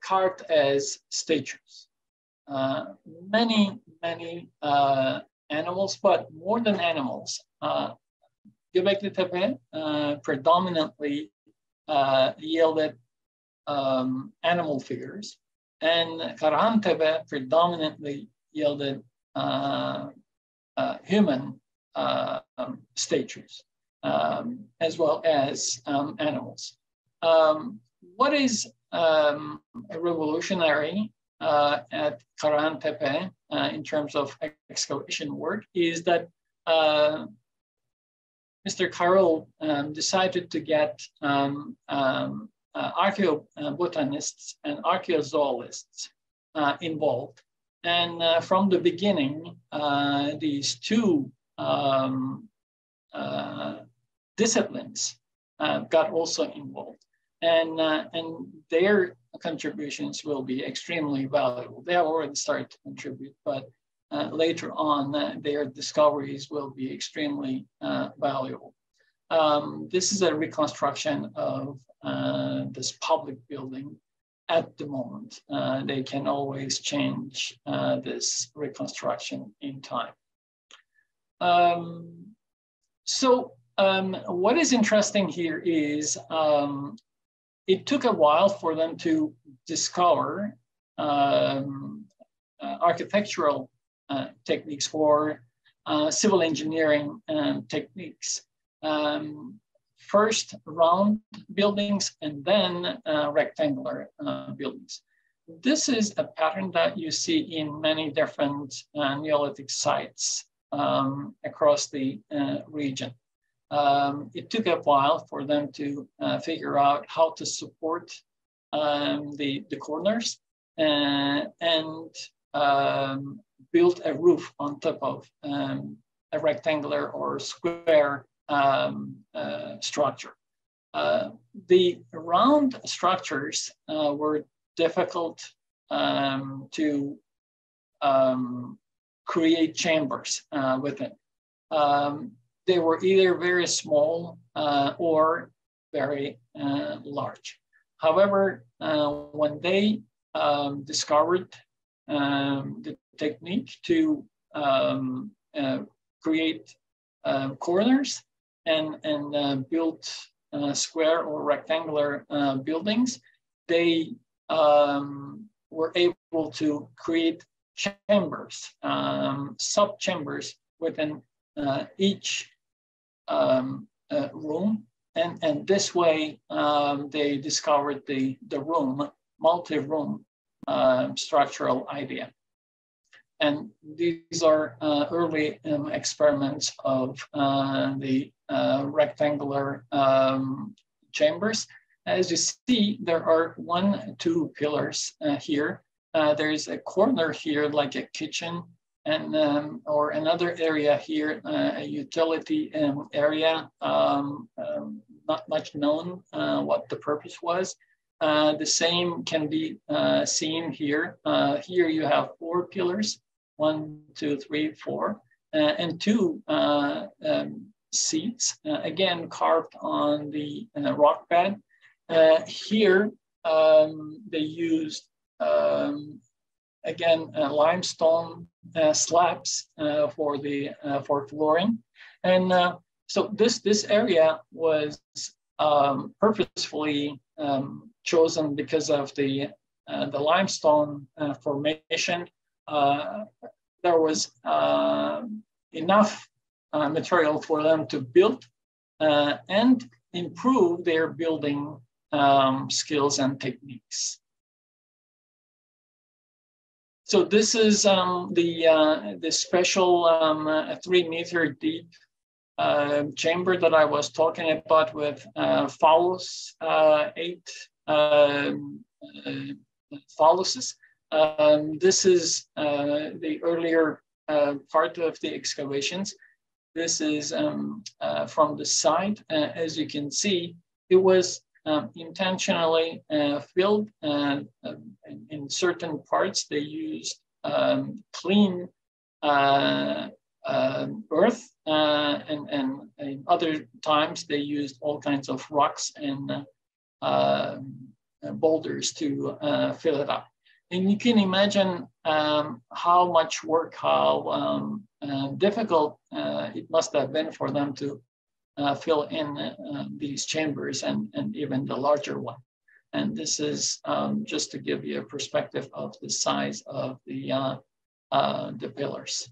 Speaker 1: carved as statues. Uh, many, many uh, animals, but more than animals. Uh, Göbekli Tepe predominantly yielded um, animal figures, and Karahan Tepe predominantly yielded human um, statues, um, as well as um, animals. Um, what is um, revolutionary uh, at Karahan Tepe uh, in terms of excavation work is that uh, Mr. Karul um, decided to get um, um, uh, archaeobotanists and archaeozoologists uh, involved. And uh, from the beginning, these two um, disciplines got also involved and, uh, and their contributions will be extremely valuable. They have already started to contribute, but uh, later on, uh, their discoveries will be extremely uh, valuable. Um, this is a reconstruction of uh, this public building at the moment. Uh, they can always change this reconstruction in time. Um, so um, what is interesting here is um, it took a while for them to discover um, uh, architectural uh, techniques for uh, civil engineering techniques. Um, first round buildings and then uh, rectangular uh, buildings. This is a pattern that you see in many different uh, Neolithic sites um, across the region um, it took a while for them to uh, figure out how to support um, the, the corners uh, and um, build a roof on top of um, a rectangular or square um, uh, structure. Uh, the round structures uh, were difficult um, to create chambers uh, within. Um, they were either very small uh, or very uh, large. However, uh, when they um, discovered um, the technique to um, uh, create uh, corners and, and uh, build square or rectangular buildings, they um, were able to create chambers, um, sub chambers within each um, uh, room. And, and this way, um, they discovered the, the room, multi-room uh, structural idea. And these are uh, early um, experiments of uh, the uh, rectangular um, chambers. As you see, there are one, two pillars uh, here. there's a corner here, like a kitchen and um, or another area here, uh, a utility um, area, um, um not much known uh, what the purpose was. Uh, the same can be uh, seen here. Uh, here you have four pillars, one, two, three, four, uh, and two um, seats, again carved on the rock bed. here um, they used again, uh, limestone uh, slabs uh, for the for flooring. And so this, this area was um, purposefully um, chosen because of the uh, the limestone uh, formation. Uh, there was enough material for them to build and improve their building um, skills and techniques. So this is um, the uh, the special um, uh, three meter deep uh, chamber that I was talking about with uh, phallus uh, eight um, uh, phalluses. Um, this is uh, the earlier part of the excavations. This is um, from the side. as you can see, it was um, intentionally uh, filled and uh, in certain parts they used um, clean uh, um, earth uh, and, and in other times they used all kinds of rocks and uh, um, boulders to uh, fill it up. And you can imagine um, how much work, how difficult it must have been for them to uh, fill in uh, these chambers and, and even the larger one. And this is um, just to give you a perspective of the size of the, uh, uh the pillars.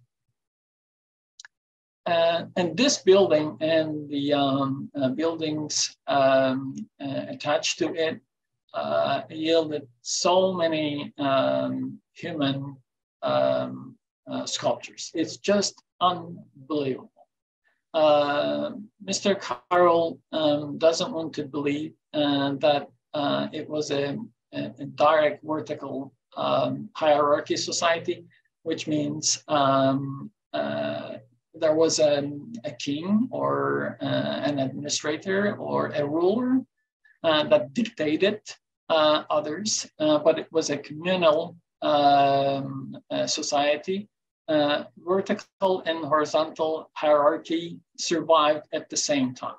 Speaker 1: Uh, and this building and the um, uh, buildings um, attached to it yielded so many um, human um, sculptures. It's just unbelievable. Uh, Mr. Karul um, doesn't want to believe uh, that uh, it was a, a direct vertical um, hierarchy society, which means um, uh, there was a, a king or uh, an administrator or a ruler that dictated others, but it was a communal um, society uh, vertical and horizontal hierarchy survived at the same time.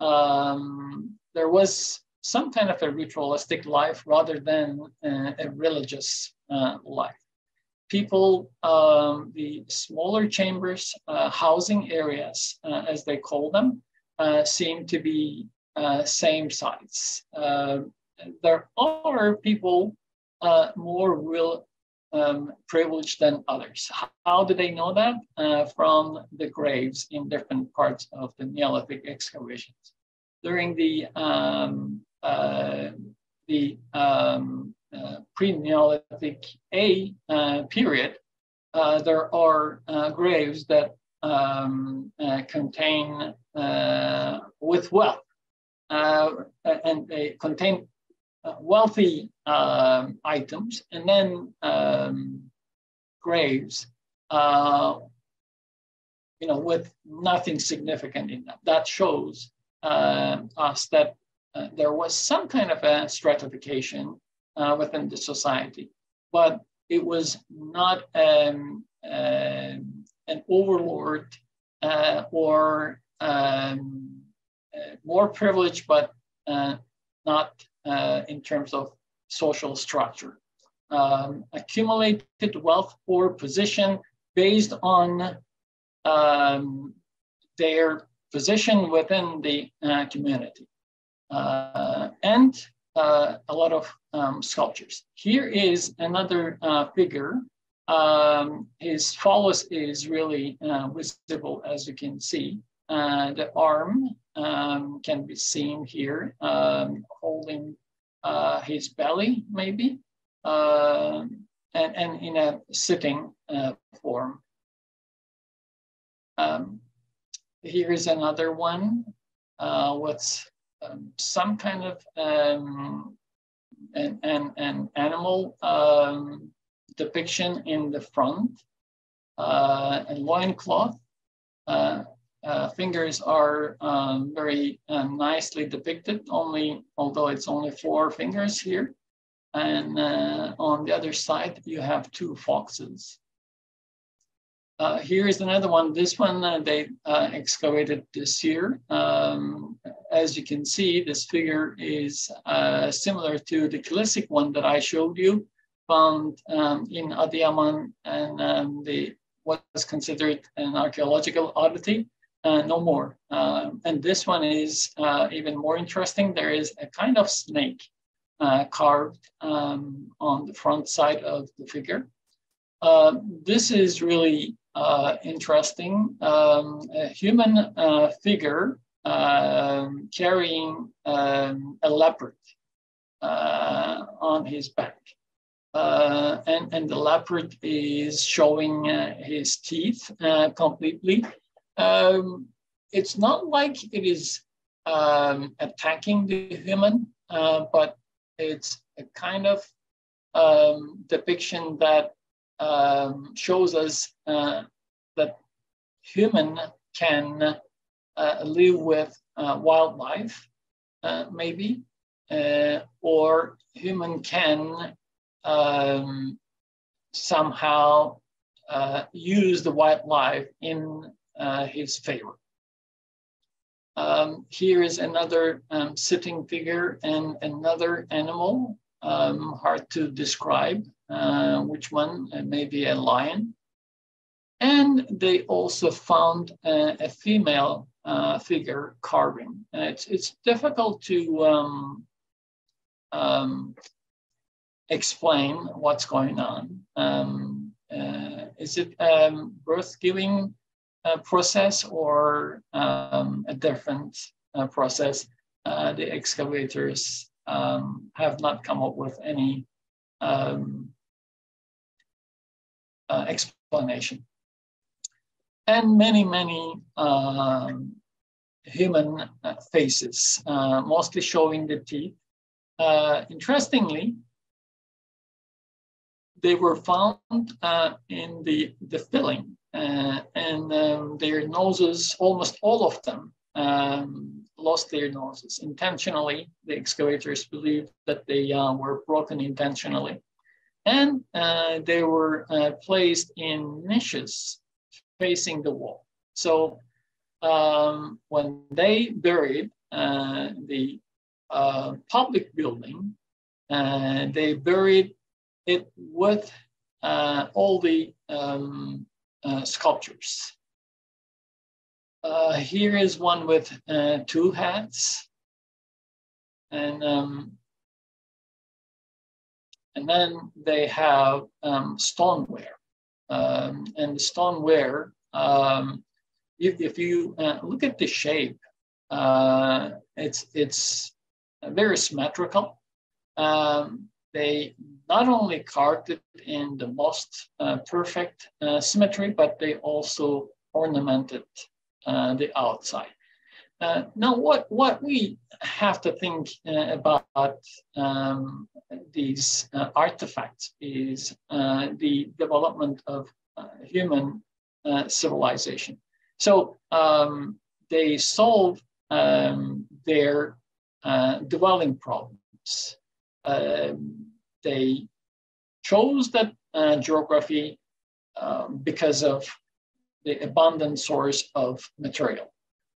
Speaker 1: Um, there was some kind of a ritualistic life rather than uh, a religious uh, life. People, um, the smaller chambers, uh, housing areas, uh, as they call them, uh, seem to be same size. there are people more real, um, privileged than others. How do they know that? Uh, from the graves in different parts of the Neolithic excavations. During the, um, uh, the um, uh, pre-Neolithic A uh, period, uh, there are uh, graves that um, contain with wealth and they contain wealthy um, items and then um, graves, uh, you know, with nothing significant in them. That shows uh, us that uh, there was some kind of a stratification uh, within the society, but it was not um, um an overlord uh, or um, more privileged, but not uh, in terms of social structure. Um, accumulated wealth or position based on um, their position within the uh, community. Uh, and uh, a lot of um, sculptures. Here is another uh, figure. Um, his phallus is really uh, visible, as you can see. Uh, the arm um, can be seen here um, holding uh, his belly, maybe, uh, and, and in a sitting uh, form. Um, here is another one uh, with um, some kind of um, an, an, an animal depiction in the front, uh, a loincloth, uh, uh, fingers are um, very uh, nicely depicted, only although it's only four fingers here. And uh, on the other side, you have two foxes. Uh, here is another one. This one uh, they excavated this year. Um, as you can see, this figure is similar to the Kilisik one that I showed you, found um, in Adıyaman and um, the what was considered an archaeological oddity. Uh, no more. Um, and this one is uh, even more interesting. There is a kind of snake uh, carved um, on the front side of the figure. Uh, this is really uh, interesting. Um, a human uh, figure um, carrying um, a leopard on his back. Uh, and, and the leopard is showing uh, his teeth uh, completely. Um, it's not like it is um, attacking the human, but it's a kind of um, depiction that um, shows us uh, that human can uh, live with uh, wildlife, uh, maybe, uh, or human can um, somehow uh, use the wildlife in his favor. Um, here is another um, sitting figure and another animal, um, hard to describe uh, which one, uh, maybe a lion. And they also found a, a female uh, figure carving. And it's, it's difficult to um, um, explain what's going on. Um, uh, is it birth giving uh, process or um, a different uh, process. Uh, the excavators um, have not come up with any um, uh, explanation. And many, many um, human uh, faces, mostly showing the teeth. interestingly, they were found in the, the filling uh, and um, their noses, almost all of them, um, lost their noses intentionally. The excavators believed that they uh, were broken intentionally. And uh, they were uh, placed in niches facing the wall. So um, when they buried uh, the uh, public building, they buried it with all the um, uh, sculptures. Uh, here is one with uh, two heads. And, um, and then they have um, stoneware. Um, and the stoneware, um, if, if you uh, look at the shape, uh, it's, it's very symmetrical. Um, they not only carved it in the most uh, perfect uh, symmetry, but they also ornamented uh, the outside. Uh, now, what, what we have to think uh, about um, these uh, artifacts is the development of human civilization. So um, they solve um, their dwelling problems. Um, they chose that uh, geography um, because of the abundant source of material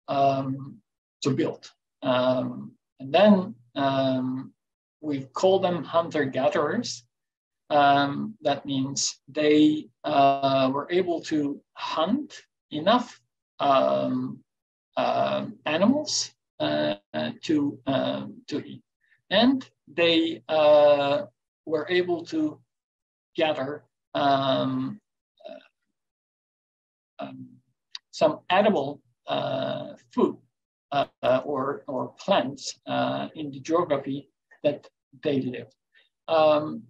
Speaker 1: um, to build. Um, and then um, we call them hunter-gatherers. Um, that means they uh, were able to hunt enough um, uh, animals uh, to, to eat. And they uh, were able to gather um, uh, um, some edible uh, food uh, or, or plants uh, in the geography that they live. Um,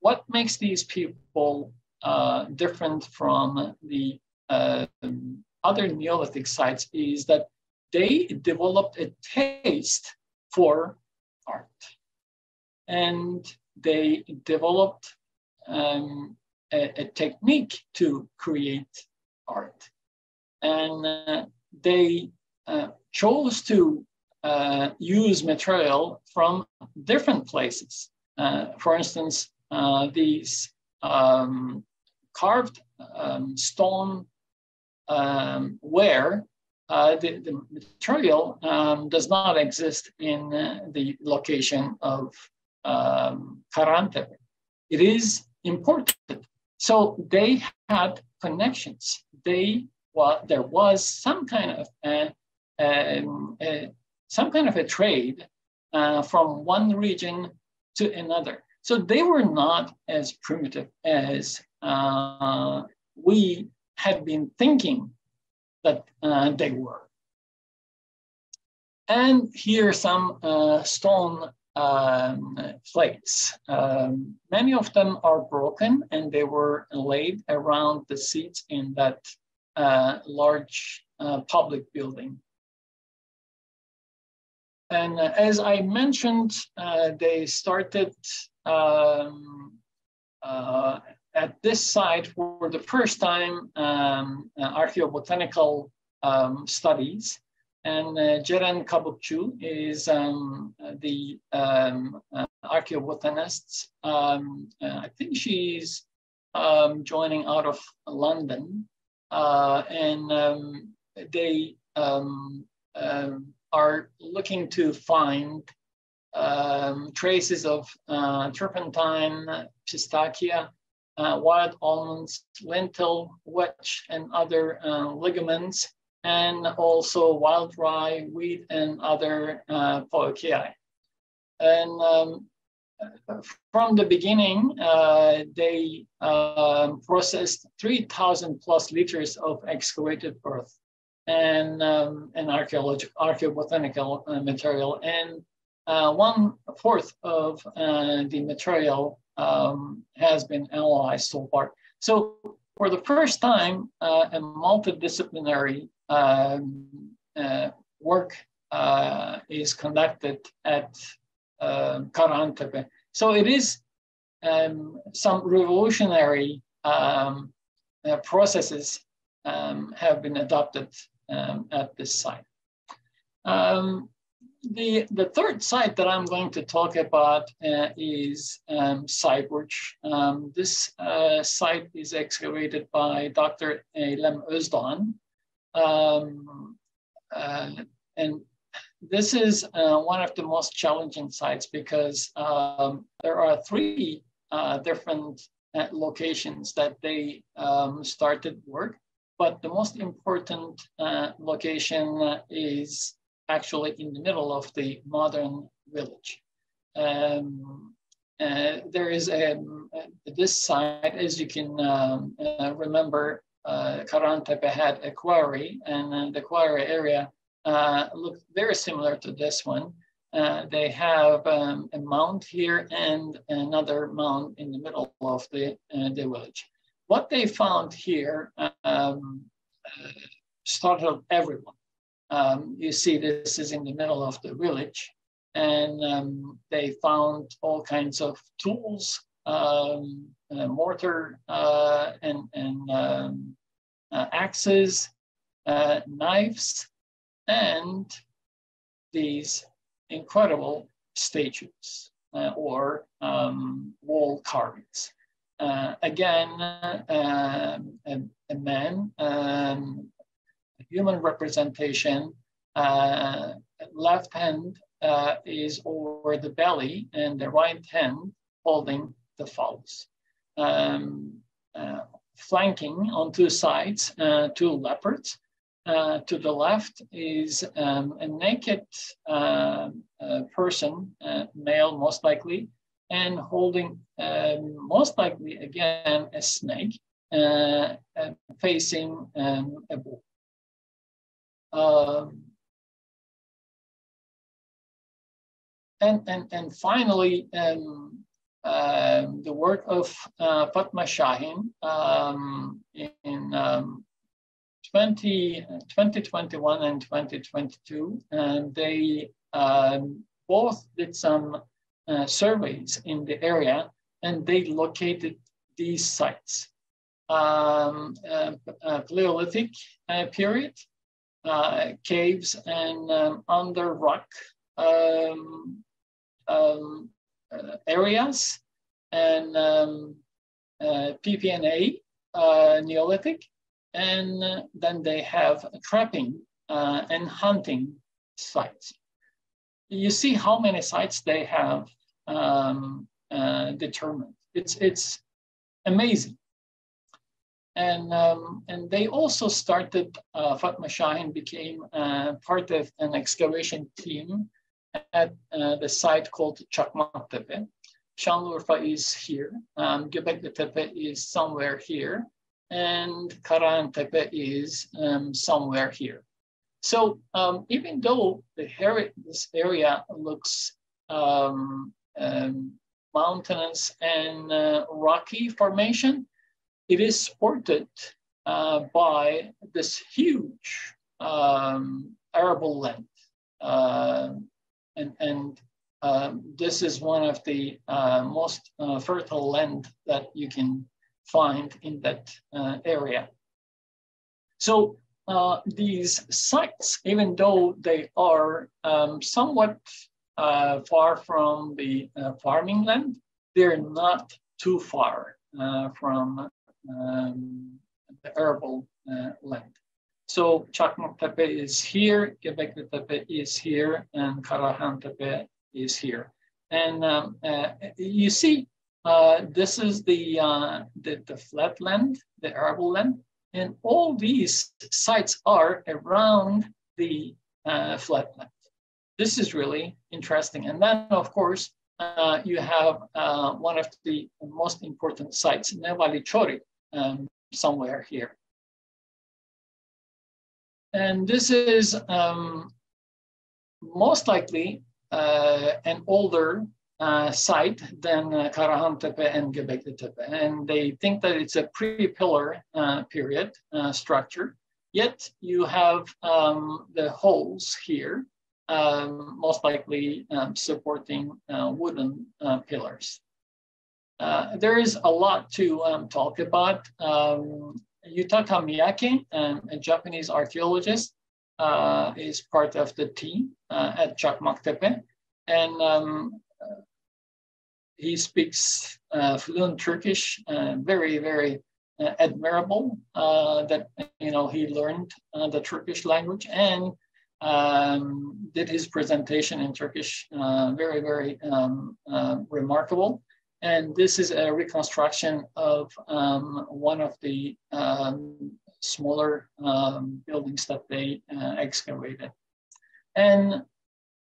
Speaker 1: what makes these people uh, different from the other Neolithic sites is that they developed a taste for art. And they developed um, a, a, technique to create art. And uh, they uh, chose to uh, use material from different places. Uh, for instance, uh, these um, carved um, stone um, ware uh, the, the, material um, does not exist in the location of um, It is important. So they had connections. They well, there was some kind of a, um, a, some kind of a trade uh, from one region to another. So they were not as primitive as uh, we had been thinking that uh, they were. And here some uh, stone um, plates. Um, many of them are broken and they were laid around the seats in that uh, large uh, public building. And uh, as I mentioned, uh, they started um, uh, at this site for the first time um, archaeobotanical um, studies. And uh, Ceren is um, the um, uh, archaeobotanist. Um, uh, I think she's um, joining out of London. Uh, and um, they um, are looking to find traces of uh, turpentine, pistachia, uh, wild almonds, lentil, vetch, and other uh, ligaments and also wild rye, wheat, and other uh, And um, from the beginning, uh, they um, processed 3,000 plus liters of excavated earth and, um, and archaeological, archaeobotanical uh, material. And uh, one fourth of uh, the material um, has been analyzed so far. So for the first time, uh, a multidisciplinary uh, work uh, is conducted at uh. So it is um, some revolutionary um, uh, processes um, have been adopted um, at this site. Um, the, the third site that I'm going to talk about uh, is um, Um, this uh, site is excavated by Dr. Eylem Özdoğan um, uh, and this is uh, one of the most challenging sites because um, there are three uh, different uh, locations that they um, started work, but the most important uh, location is actually in the middle of the modern village. Um, uh, there is a, this site, as you can um, remember, uh, Karahantepe had a quarry, and uh, the quarry area uh, looked very similar to this one. Uh, they have um, a mound here and another mound in the middle of the, uh, the village. What they found here um, startled everyone. Um, you see this is in the middle of the village and um, they found all kinds of tools, um, mortar uh, and, and um, uh, axes, uh, knives, and these incredible statues uh, or um, wall carvings. again, um, a, a, man, um, a human representation, left hand uh, is over the belly and the right hand holding the phallus. Um, uh, flanking on two sides, uh, two leopards. Uh, to the left is um, a naked uh, uh person, uh, male most likely, and holding um, most likely again a snake uh, facing um, a bull. Um, and, and, and finally, um, um, the work of uh, Fatma Şahin um, in um, 20, 2021 and 2022. And they um, both did some uh, surveys in the area and they located these sites. Um, Paleolithic uh, period, uh, caves and um, under rock areas and um, uh, PPNA, uh, Neolithic, and then they have trapping and hunting sites. You see how many sites they have um, determined. It's, it's amazing. and, um, and they also started, uh, Fatma Şahin became uh, part of an excavation team at uh, the site called Çakmak Tepe. Şanlıurfa is here, um, Göbekli Tepe is somewhere here, and Karahan Tepe is um, somewhere here. So um, even though the this area looks um, um, mountainous and uh, rocky formation, it is supported uh, by this huge um, arable land. Uh, and and um, this is one of the uh, most uh, fertile land that you can find in that uh, area. So uh, these sites, even though they are um, somewhat uh, far from the uh, farming land, they're not too far from um, the uh, land. So Çakmak Tepe is here, Göbekli Tepe is here, and Karahan Tepe is here. And um, uh, you see, this is the, the, the flat land, the arable land, and all these sites are around the uh, flatland. This is really interesting. And then, of course, uh, you have uh, one of the most important sites, Nevalı Çori, um, somewhere here. And this is um, most likely uh, an older uh, site than uh, Karahan Tepe and Göbekli Tepe. And they think that it's a pre-pillar uh, period uh, structure. Yet you have um, the holes here, um, most likely um, supporting uh, wooden uh, pillars. there is a lot to um, talk about. Yutaka Miyake, um, a Japanese archaeologist, is part of the team at Çakmak Tepe. And um, he speaks uh, fluent Turkish, uh, very, very uh, admirable uh, that, you know, he learned uh, the Turkish language and um, did his presentation in Turkish, uh, very, very um, remarkable. And this is a reconstruction of um, one of the um, smaller um, buildings that they excavated. And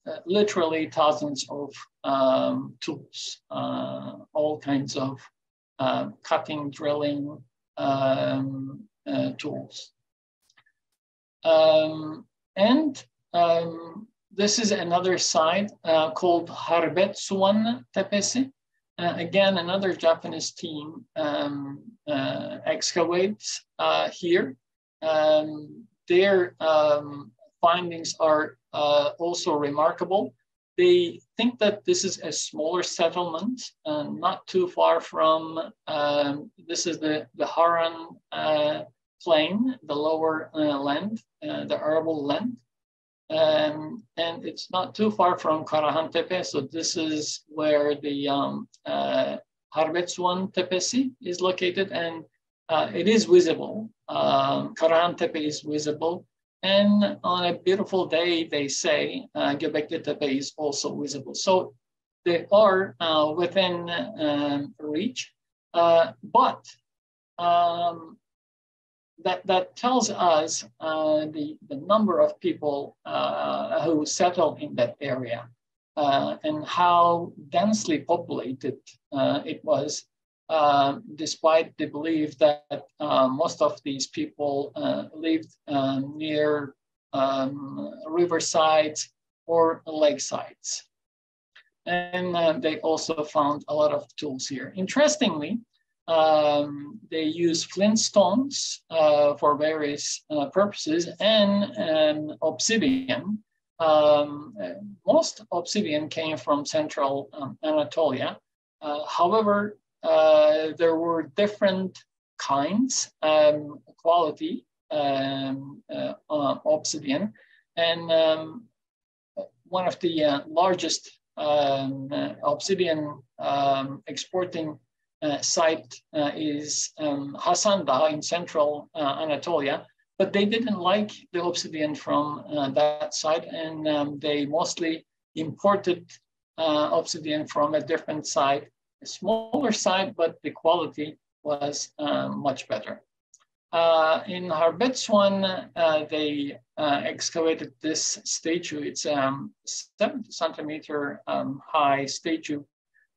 Speaker 1: uh, literally thousands of um, tools, uh, all kinds of uh, cutting, drilling um, uh, tools. Um, and um, this is another site uh, called Harbetsuvan Tepesi. Again, another Japanese team um, excavates here. Um, their findings are uh, also remarkable. They think that this is a smaller settlement, uh, not too far from, um, this is the, the Harran uh, plain, the lower uh, land, uh, the arable land. Um, and it's not too far from Karahan Tepe. So this is where the um, uh, Harbetsuvan Tepesi is located and uh, it is visible. Um, Karahan Tepe is visible and on a beautiful day, they say uh, Göbekli Tepe is also visible. So they are uh, within um, reach, uh, but um, that, that tells us uh, the, the number of people uh, who settled in that area uh, and how densely populated uh, it was uh, despite the belief that uh, most of these people lived near um, riversides or lakesides. And they also found a lot of tools here. Interestingly, um, they use flintstones uh, for various purposes and um, obsidian. Um, most obsidian came from central um, Anatolia. however, uh, there were different kinds, um, quality um, uh, obsidian, and um, one of the uh, largest uh, obsidian exporting uh, site is um, Hasan in central Anatolia, but they didn't like the obsidian from that site, and um, they mostly imported obsidian from a different site a smaller site, but the quality was um, much better. Uh, in Harbetsuvan, uh, they uh, excavated this statue. It's a um, 70 centimeter um, high statue.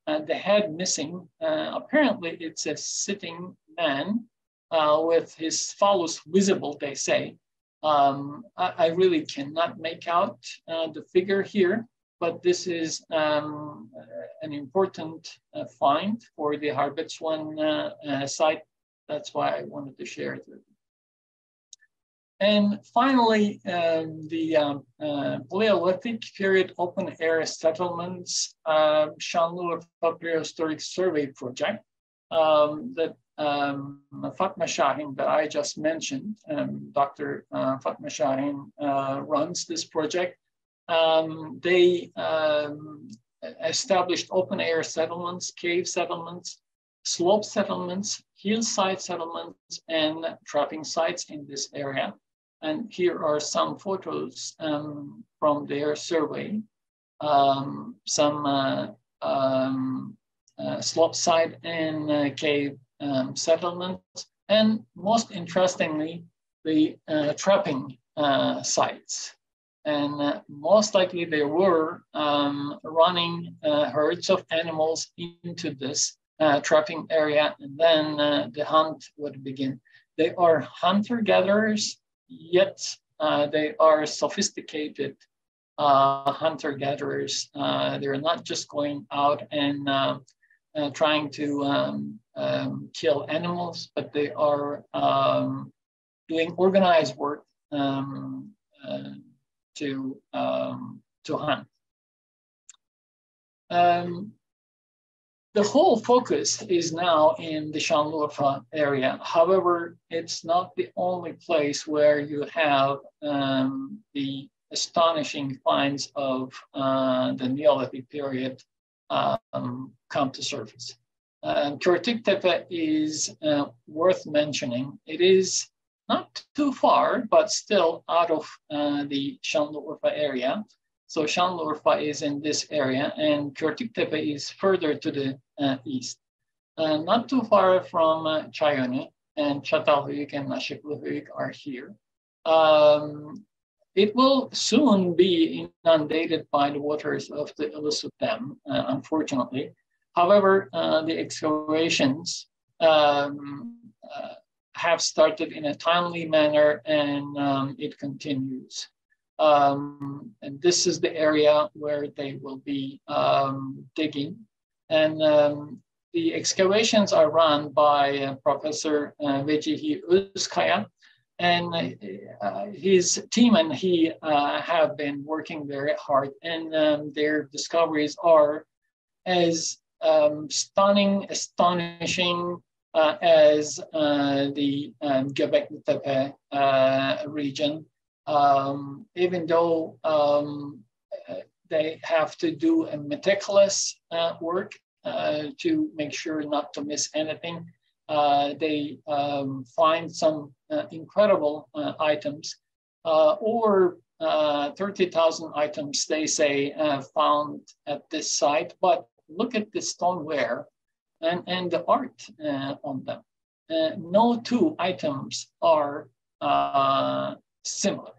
Speaker 1: The head missing. Uh, apparently, it's a sitting man uh, with his phallus visible, they say. Um, I, I, really cannot make out uh, the figure here, but this is um, an important find for the Harbetsuvan site that's why I wanted to share it. And finally, um, the um, uh, Paleolithic period open air settlements uh, Şanlıurfa Prehistoric Survey Project um, that um, Fatma Şahin that I just mentioned, um, Dr. Uh, Fatma Şahin uh, runs this project. Um, they um, established open air settlements, cave settlements, slope settlements, hillside settlements, and trapping sites in this area. And here are some photos um, from their survey. Um, some uh, um, uh, slope side and uh, cave um, settlements. And most interestingly, the uh, trapping uh, sites. And uh, most likely they were um, running herds of animals into this trapping area, and then the hunt would begin. They are hunter gatherers, yet uh, they are sophisticated uh, hunter gatherers. Uh, they're not just going out and uh, trying to um, um, kill animals, but they are um, doing organized work um, to um, to hunt. The whole focus is now in the Şanlıurfa area. However, it's not the only place where you have um, the astonishing finds of uh, the Neolithic period um, come to surface. Um, Körtüktepe is uh, worth mentioning. It is not too far, but still out of uh, the Şanlıurfa area. So Şanlıurfa is in this area and Körtüktepe is further to the uh, east. Uh, not too far from uh, and Çatalhöyük and Naşıklıhöyük are here. Um, it will soon be inundated by the waters of the Ilısu Dam, uh, unfortunately. However, uh, the excavations um, uh, have started in a timely manner and um, it continues. Um, and this is the area where they will be um, digging. And um, the excavations are run by uh, Professor uh, Özkaya. And uh, his team and he uh, have been working very hard, and um, their discoveries are as um, stunning, astonishing uh, as uh, the um, Göbekli Tepe uh, region um, even though um, they have to do a meticulous uh, work uh, to make sure not to miss anything. Uh, they um, find some uh, incredible uh, items, uh, over 30,000 items, they say, found at this site. But look at the stoneware and, and the art on them. no two items are similar.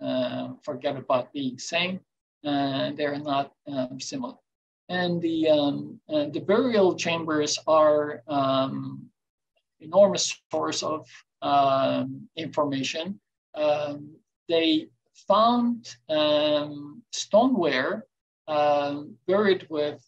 Speaker 1: Uh, forget about being same. Uh, they're not um, similar. And the, um, uh, the burial chambers are um, enormous source of um, information. Um, they found um, stoneware buried with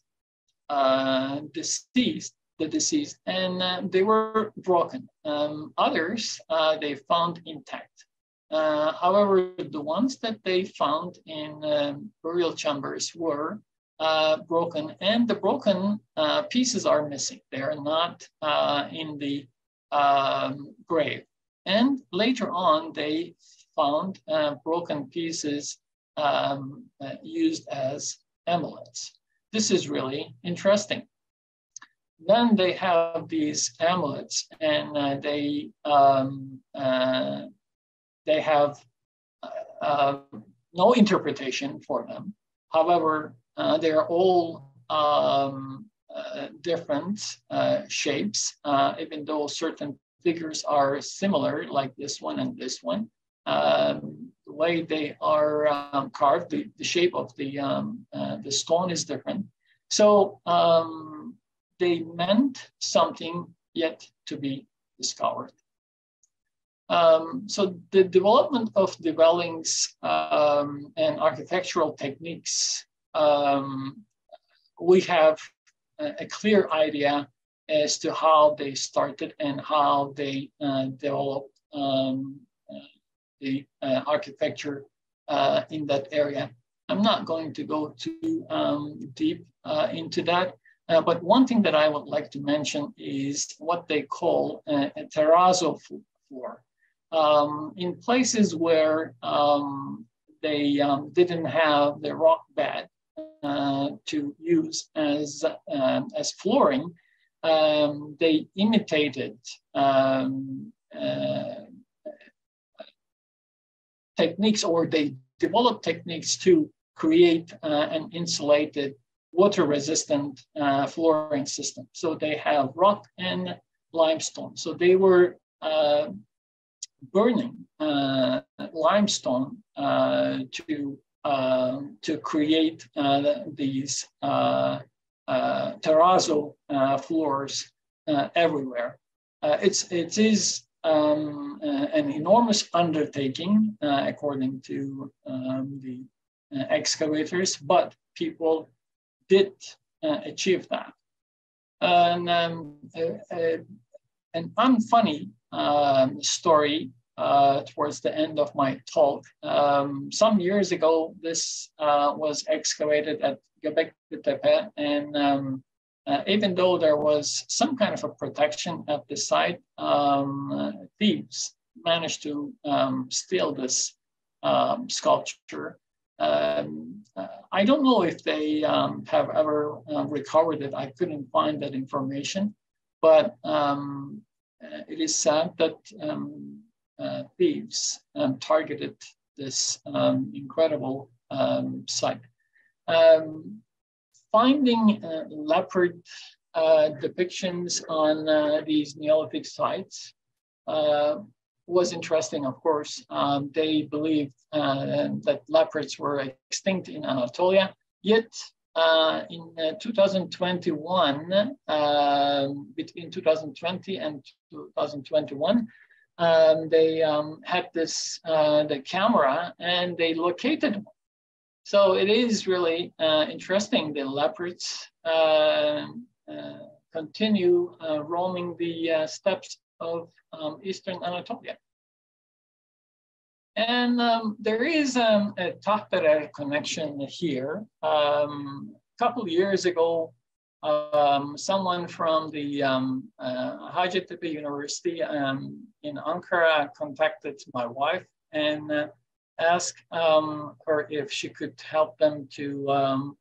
Speaker 1: uh, deceased, the deceased, and uh, they were broken. Um, others uh, they found intact. Uh, however, the ones that they found in um, burial chambers were uh, broken, and the broken uh, pieces are missing. They are not uh, in the um, grave. And later on, they found uh, broken pieces um, uh, used as amulets. This is really interesting. Then they have these amulets, and they um, they have uh, no interpretation for them. However, uh, they're all um, uh, different uh, shapes, uh, even though certain figures are similar, like this one and this one. Um, the way they are um, carved, the, the shape of the, um, uh, the stone is different. So um, they meant something yet to be discovered. Um, so the development of dwellings um, and architectural techniques, um, we have a, clear idea as to how they started and how they uh, developed um, uh, the uh, architecture uh, in that area. I'm not going to go too um, deep uh, into that, uh, but one thing that I would like to mention is what they call a, a terrazzo floor um, in places where um, they um, didn't have the rock bed uh, to use as, uh, as flooring, um, they imitated um, uh, techniques or they developed techniques to create uh, an insulated water resistant uh, flooring system. So they have rock and limestone. So they were uh, burning uh, limestone uh, to uh, to create uh, these uh, uh, terrazzo floors everywhere. it's it is um, an enormous undertaking, according to um, the excavators, but people did achieve that. And um, an unfunny um, story uh, towards the end of my talk. Um, some years ago, this uh, was excavated at Göbekli Tepe, and um, uh, even though there was some kind of a protection at the site, um, thieves managed to um, steal this um, sculpture. Um, uh, I don't know if they have ever uh, recovered it. I couldn't find that information, but um, uh, it is sad that um, uh, thieves um, targeted this um, incredible um, site. Um, finding uh, leopard depictions on these Neolithic sites was interesting, of course. Um, they believed uh, that leopards were extinct in Anatolia, yet uh, in uh, 2021, um, between 2020 and 2021, um, they um, had this uh, the camera and they located. So it is really uh, interesting. The leopards uh, uh, continue roaming the steppes of um, eastern Anatolia. And um, there is um, a Tahberer connection here. Um, a couple years ago, um, someone from the um, uh, Hacettepe University um, in Ankara contacted my wife and uh, asked um, her if she could help them to um,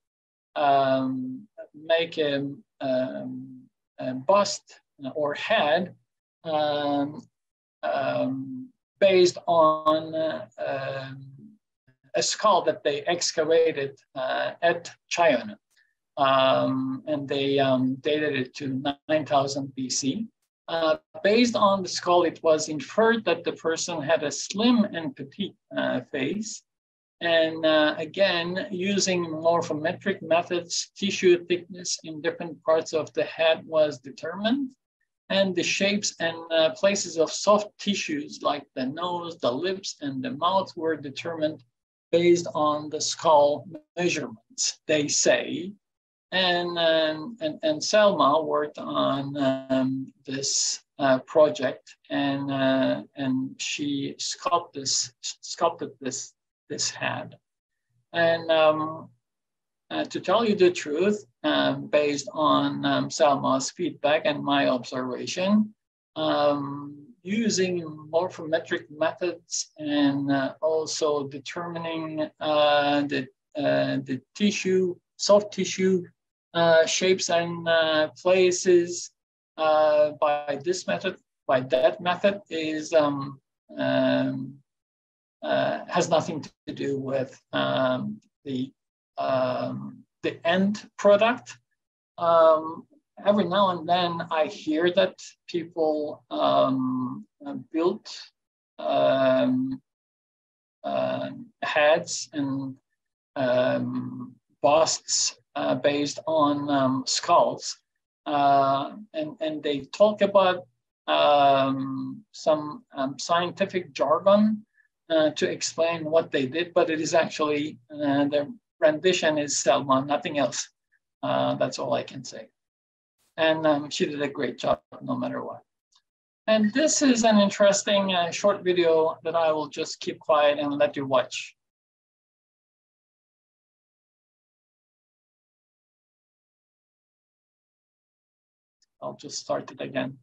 Speaker 1: um, make a, um, a, bust or head based on uh, a skull that they excavated uh, at Çayönü. Um, and they um, dated it to 9000 BC. Uh, based on the skull, it was inferred that the person had a slim and petite uh, face. And uh, again, using morphometric methods, tissue thickness in different parts of the head was determined and the shapes and uh, places of soft tissues like the nose, the lips, and the mouth were determined based on the skull measurements, they say. And, um, and, and Selma worked on um, this uh, project and, uh, and she sculpted this, sculpted this, this head. And um, uh, to tell you the truth, um, based on um, Salma's feedback and my observation, um, using morphometric methods and uh, also determining uh, the, uh, the tissue, soft tissue uh, shapes and uh, places by this method, by that method is um, um, has nothing to do with um, the um, the end product. Um, every now and then I hear that people um, built um, uh, heads and um, busts uh, based on um, skulls. Uh, and, and they talk about some scientific jargon uh, to explain what they did, but it is actually uh, the rendition is Selma, nothing else. Uh, that's all I can say. And um, she did a great job no matter what. And this is an interesting uh, short video that I will just keep quiet and let you watch. I'll just start it again.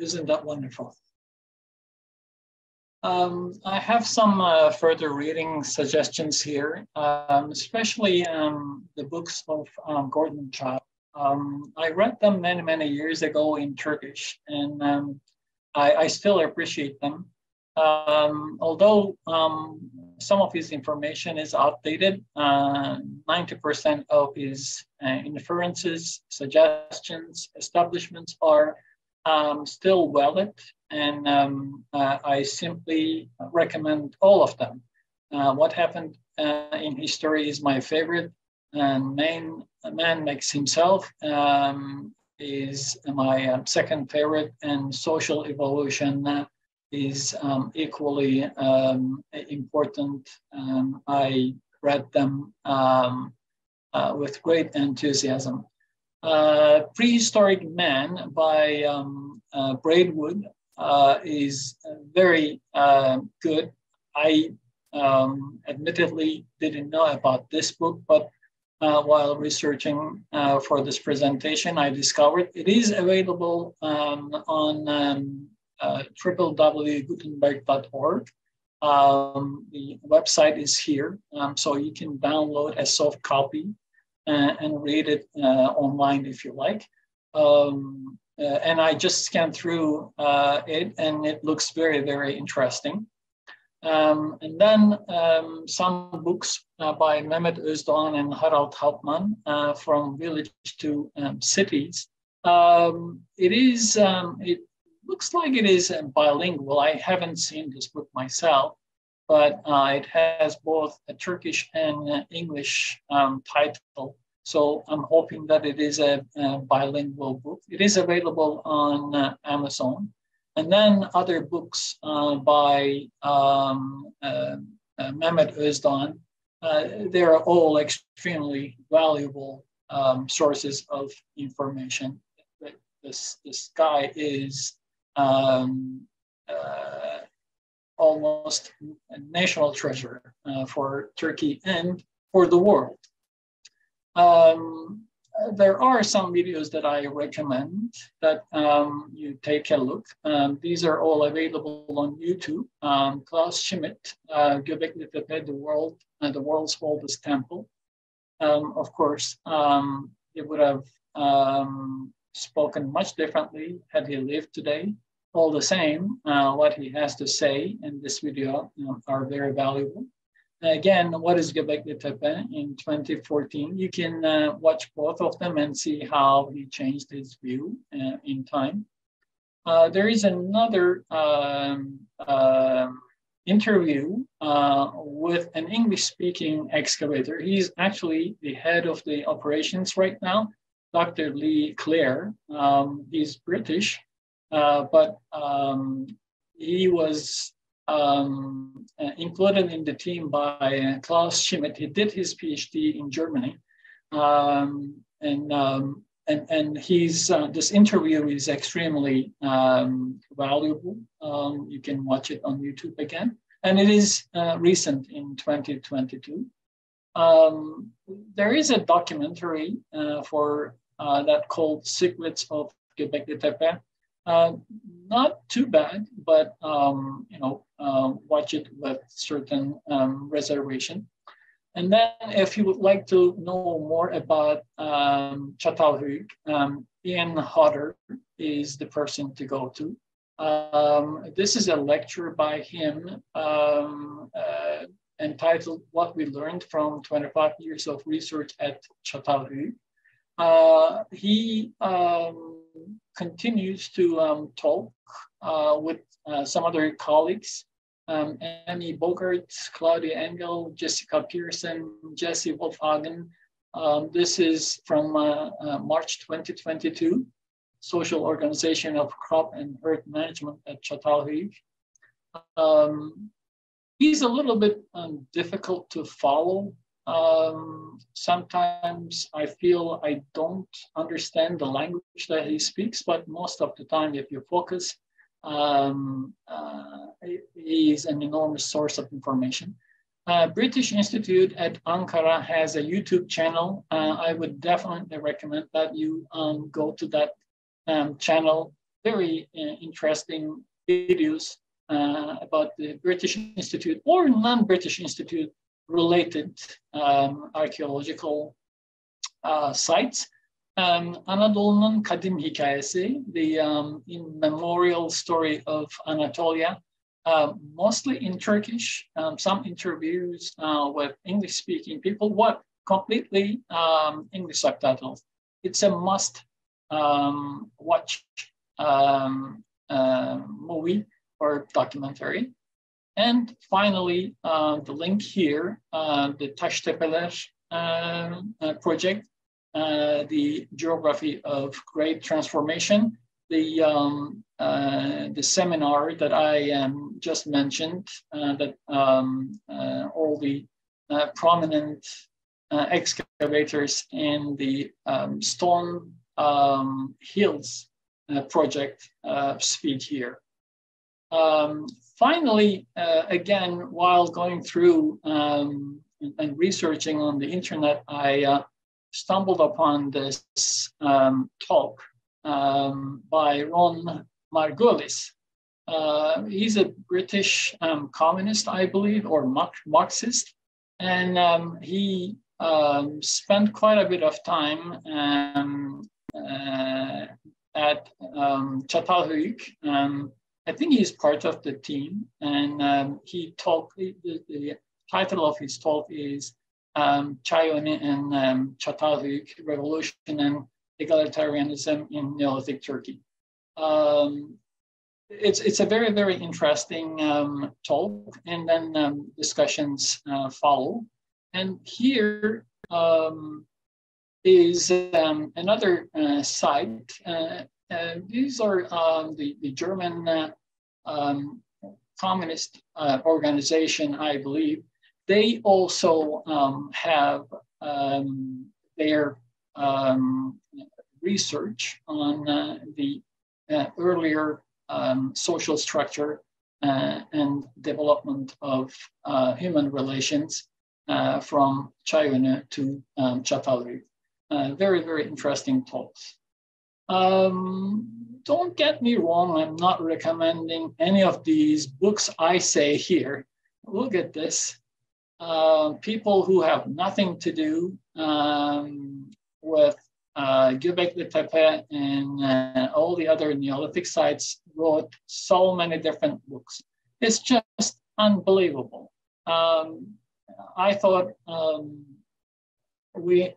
Speaker 1: Isn't that wonderful? Um, I have some uh, further reading suggestions here, um, especially um, the books of um, Gordon Childe. Um, I read them many, many years ago in Turkish, and um, I, I, still appreciate them. although some of his information is outdated, 90% uh, of his uh, inferences, suggestions, establishments are um, still valid, and um, uh, I simply recommend all of them. Uh, what happened uh, in history is my favorite, and main man makes himself um, is my um, second favorite, and social evolution is um, equally um, important. I read them uh, with great enthusiasm. Uh, Prehistoric Man by um, uh, Braidwood uh, is very uh, good. I um, admittedly didn't know about this book, but uh, while researching uh, for this presentation, I discovered it is available um, on um, www.gutenberg.org. Um, the website is here, um, so you can download a soft copy uh, and read it uh, online if you like. Um, uh, and I just scanned through it and it looks very, very interesting. Um, and then um, some books uh, by Mehmet Özdoğan and Harald Hauptmann uh, from village to um, cities. Um, it is, um, it looks like it is bilingual. I haven't seen this book myself, but uh, it has both a Turkish and English um, title. So I'm hoping that it is a, a bilingual book. It is available on uh, Amazon. And then other books uh, by um, uh, uh Mehmet Özdoğan uh, they're all extremely valuable um, sources of information. This, this guy is um, almost a national treasure uh, for Turkey and for the world. Um, there are some videos that I recommend that um, you take a look. Um, these are all available on YouTube. Um, Klaus Schmidt, uh, Göbekli Tepe, the world, uh, the world's oldest temple. Um, of course, um, he would have spoken much differently had he lived today. All the same, uh, what he has to say in this video you know, are very valuable. Again, what is Göbekli Tepe in 2014? You can uh, watch both of them and see how he changed his view uh, in time. Uh, there is another um, uh, interview uh, with an English-speaking excavator. He's actually the head of the operations right now, Dr. Lee Clare. Um, he's British, uh, but um, he was um, uh, included in the team by uh, Klaus Schmidt. He did his PhD in Germany. Um, and, um, and, and he's, uh, this interview is extremely um, valuable. Um, you can watch it on YouTube again. And it is uh, recent in 2022. Um, there is a documentary uh, for uh, that called Secrets of Göbekli Tepe. Uh, not too bad, but um, you know, uh, watch it with certain um, reservation. And then, if you would like to know more about um, um, Ian Hodder is the person to go to. Um, this is a lecture by him um, uh, entitled "What We Learned from 25 Years of Research at Çatalhöyük." Uh, he um, continues to um, talk uh, with uh, some other colleagues, um, Amy Bogaard, Claudia Engel, Jessica Pearson, Jesse Wolfhagen. Um, this is from uh, uh, March 2022, Social Organization of Crop and Earth Management at Çatalhöyük. Um, he's a little bit um, difficult to follow um, sometimes I feel I don't understand the language that he speaks, but most of the time, if you focus, um, uh, he is an enormous source of information. Uh, British Institute at Ankara has a YouTube channel. Uh, I would definitely recommend that you um, go to that um, channel. Very uh, interesting videos uh, about the British Institute or non-British Institute related um, archaeological uh, sites. Um, Anadolu'nun Kadim Hikayesi, the um, memorial story of Anatolia, uh, mostly in Turkish, um, some interviews uh, with English-speaking people, what completely um, English subtitles. It's a must watch uh, movie or documentary. And finally, uh, the link here, uh, the Taştepeler uh, uh, project, uh, the geography of great transformation, the, um, uh, the seminar that I um, just mentioned, that um, all the prominent excavators in the um, Stone um, Hills project speak here. Um, finally, uh, again, while going through um, and researching on the internet, I uh, stumbled upon this um, talk um, by Ron Margulies. Uh, he's a British um, communist, I believe, or Marxist, and um, he spent quite a bit of time uh, at um, I think he's part of the team, and um, he talked. The, the, title of his talk is um, and um, Revolution and Egalitarianism in Neolithic Turkey. Um, it's it's a very very interesting um, talk, and then um, discussions uh, follow. And here um, is um, another uh, site. Uh, uh, these are um, the, the German uh, um, communist uh, organization, I believe, they also um, have um, their um, research on uh, the uh, earlier um, social structure uh, and development of uh, human relations uh, from Çayönü to um. Uh, very, very interesting talks. Um, don't get me wrong, I'm not recommending any of these books I say here. Look at this. Uh, people who have nothing to do um, with uh, Göbekli Tepe and uh, all the other Neolithic sites wrote so many different books. It's just unbelievable. Um, I thought um, we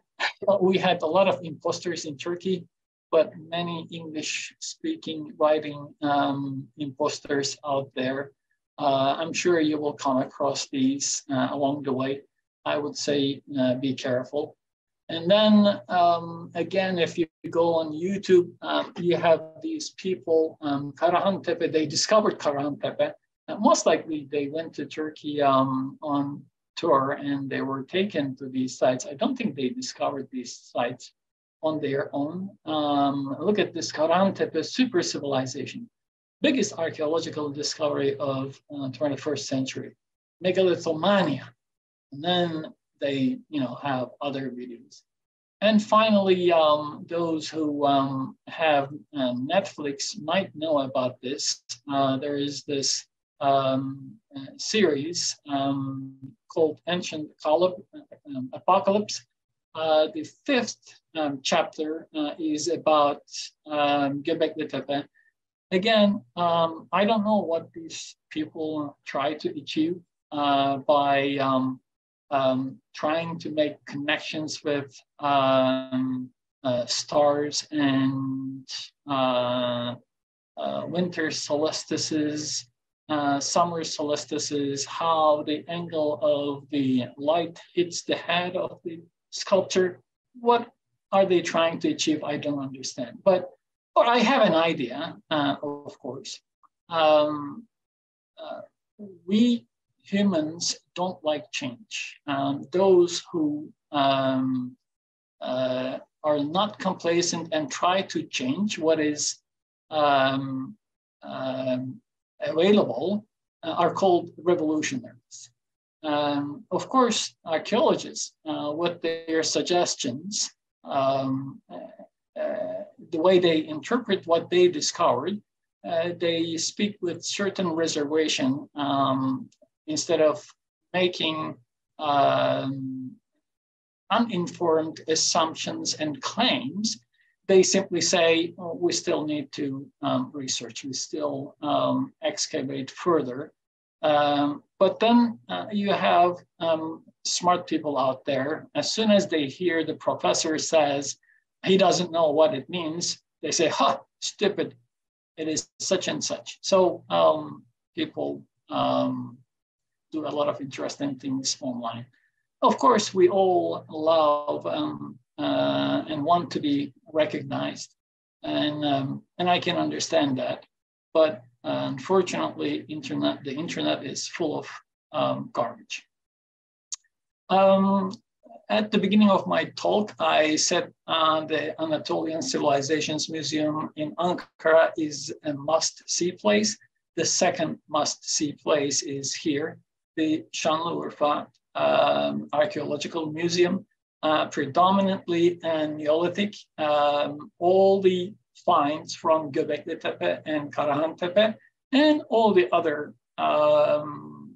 Speaker 1: we had a lot of imposters in Turkey, but many English-speaking writing um, imposters out there. Uh, I'm sure you will come across these uh, along the way. I would say uh, be careful. And then um, again, if you go on YouTube, um, you have these people, um, Karahan Tepe, they discovered Karahan Tepe. most likely they went to Turkey um, on tour and they were taken to these sites. I don't think they discovered these sites on their own. Um, look at this Karahan Tepe super civilization, biggest archaeological discovery of uh, 21st century, megalithomania. And then they, you know, have other videos. And finally, um, those who um, have um, Netflix might know about this. Uh, there is this um, uh, series um, called Ancient Apocalypse. Uh, the fifth um, chapter uh, is about um, Tepe. Again, um, I don't know what these people try to achieve uh, by um, um, trying to make connections with um, uh, stars and uh, uh, winter solstices uh, summer solstices, how the angle of the light hits the head of the sculpture. What are they trying to achieve? I don't understand. But, but I have an idea, uh, of course. Um, uh, we humans don't like change. Um, those who um, uh, are not complacent and try to change what is um, um, available uh, are called revolutionaries. Um, of course, archaeologists, uh, with their suggestions, um, uh, the way they interpret what they discovered, uh, they speak with certain reservation um, instead of making um, uninformed assumptions and claims they simply say, oh, we still need to um, research, we still um, excavate further. Um, but then uh, you have um, smart people out there, as soon as they hear the professor says, he doesn't know what it means, they say, ha, stupid, it is such and such. So um, people um, do a lot of interesting things online. Of course, we all love um, uh, and want to be recognized. And, um, and I can understand that. But uh, unfortunately, internet, the internet is full of um, garbage. Um, at the beginning of my talk, I said uh, the Anatolian Civilizations Museum in Ankara is a must-see place. The second must-see place is here, the Şanlıurfa um, Archaeological Museum uh, predominantly Neolithic. Um, all the finds from Göbekli Tepe and Karahan Tepe and all the other um,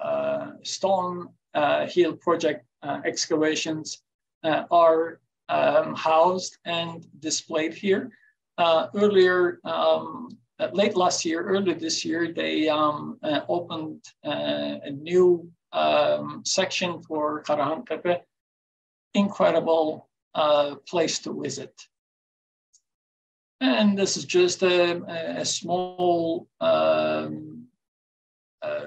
Speaker 1: uh, stone uh, hill project uh, excavations uh, are um, housed and displayed here. Uh, earlier, um, late last year, early this year, they um, opened a new um, section for Karahan Tepe incredible uh, place to visit. And this is just a, a small um, uh,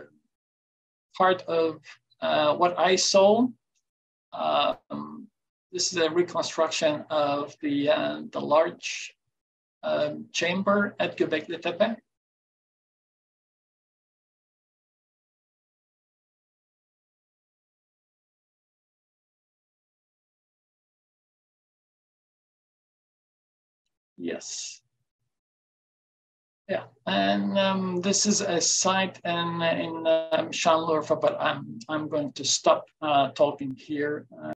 Speaker 1: part of uh, what I saw. Um, this is a reconstruction of the, uh, the large um, chamber at Göbekli Tepe. Yes. Yeah, and um, this is a site in in um, Şanlıurfa, but I'm I'm going to stop uh, talking here.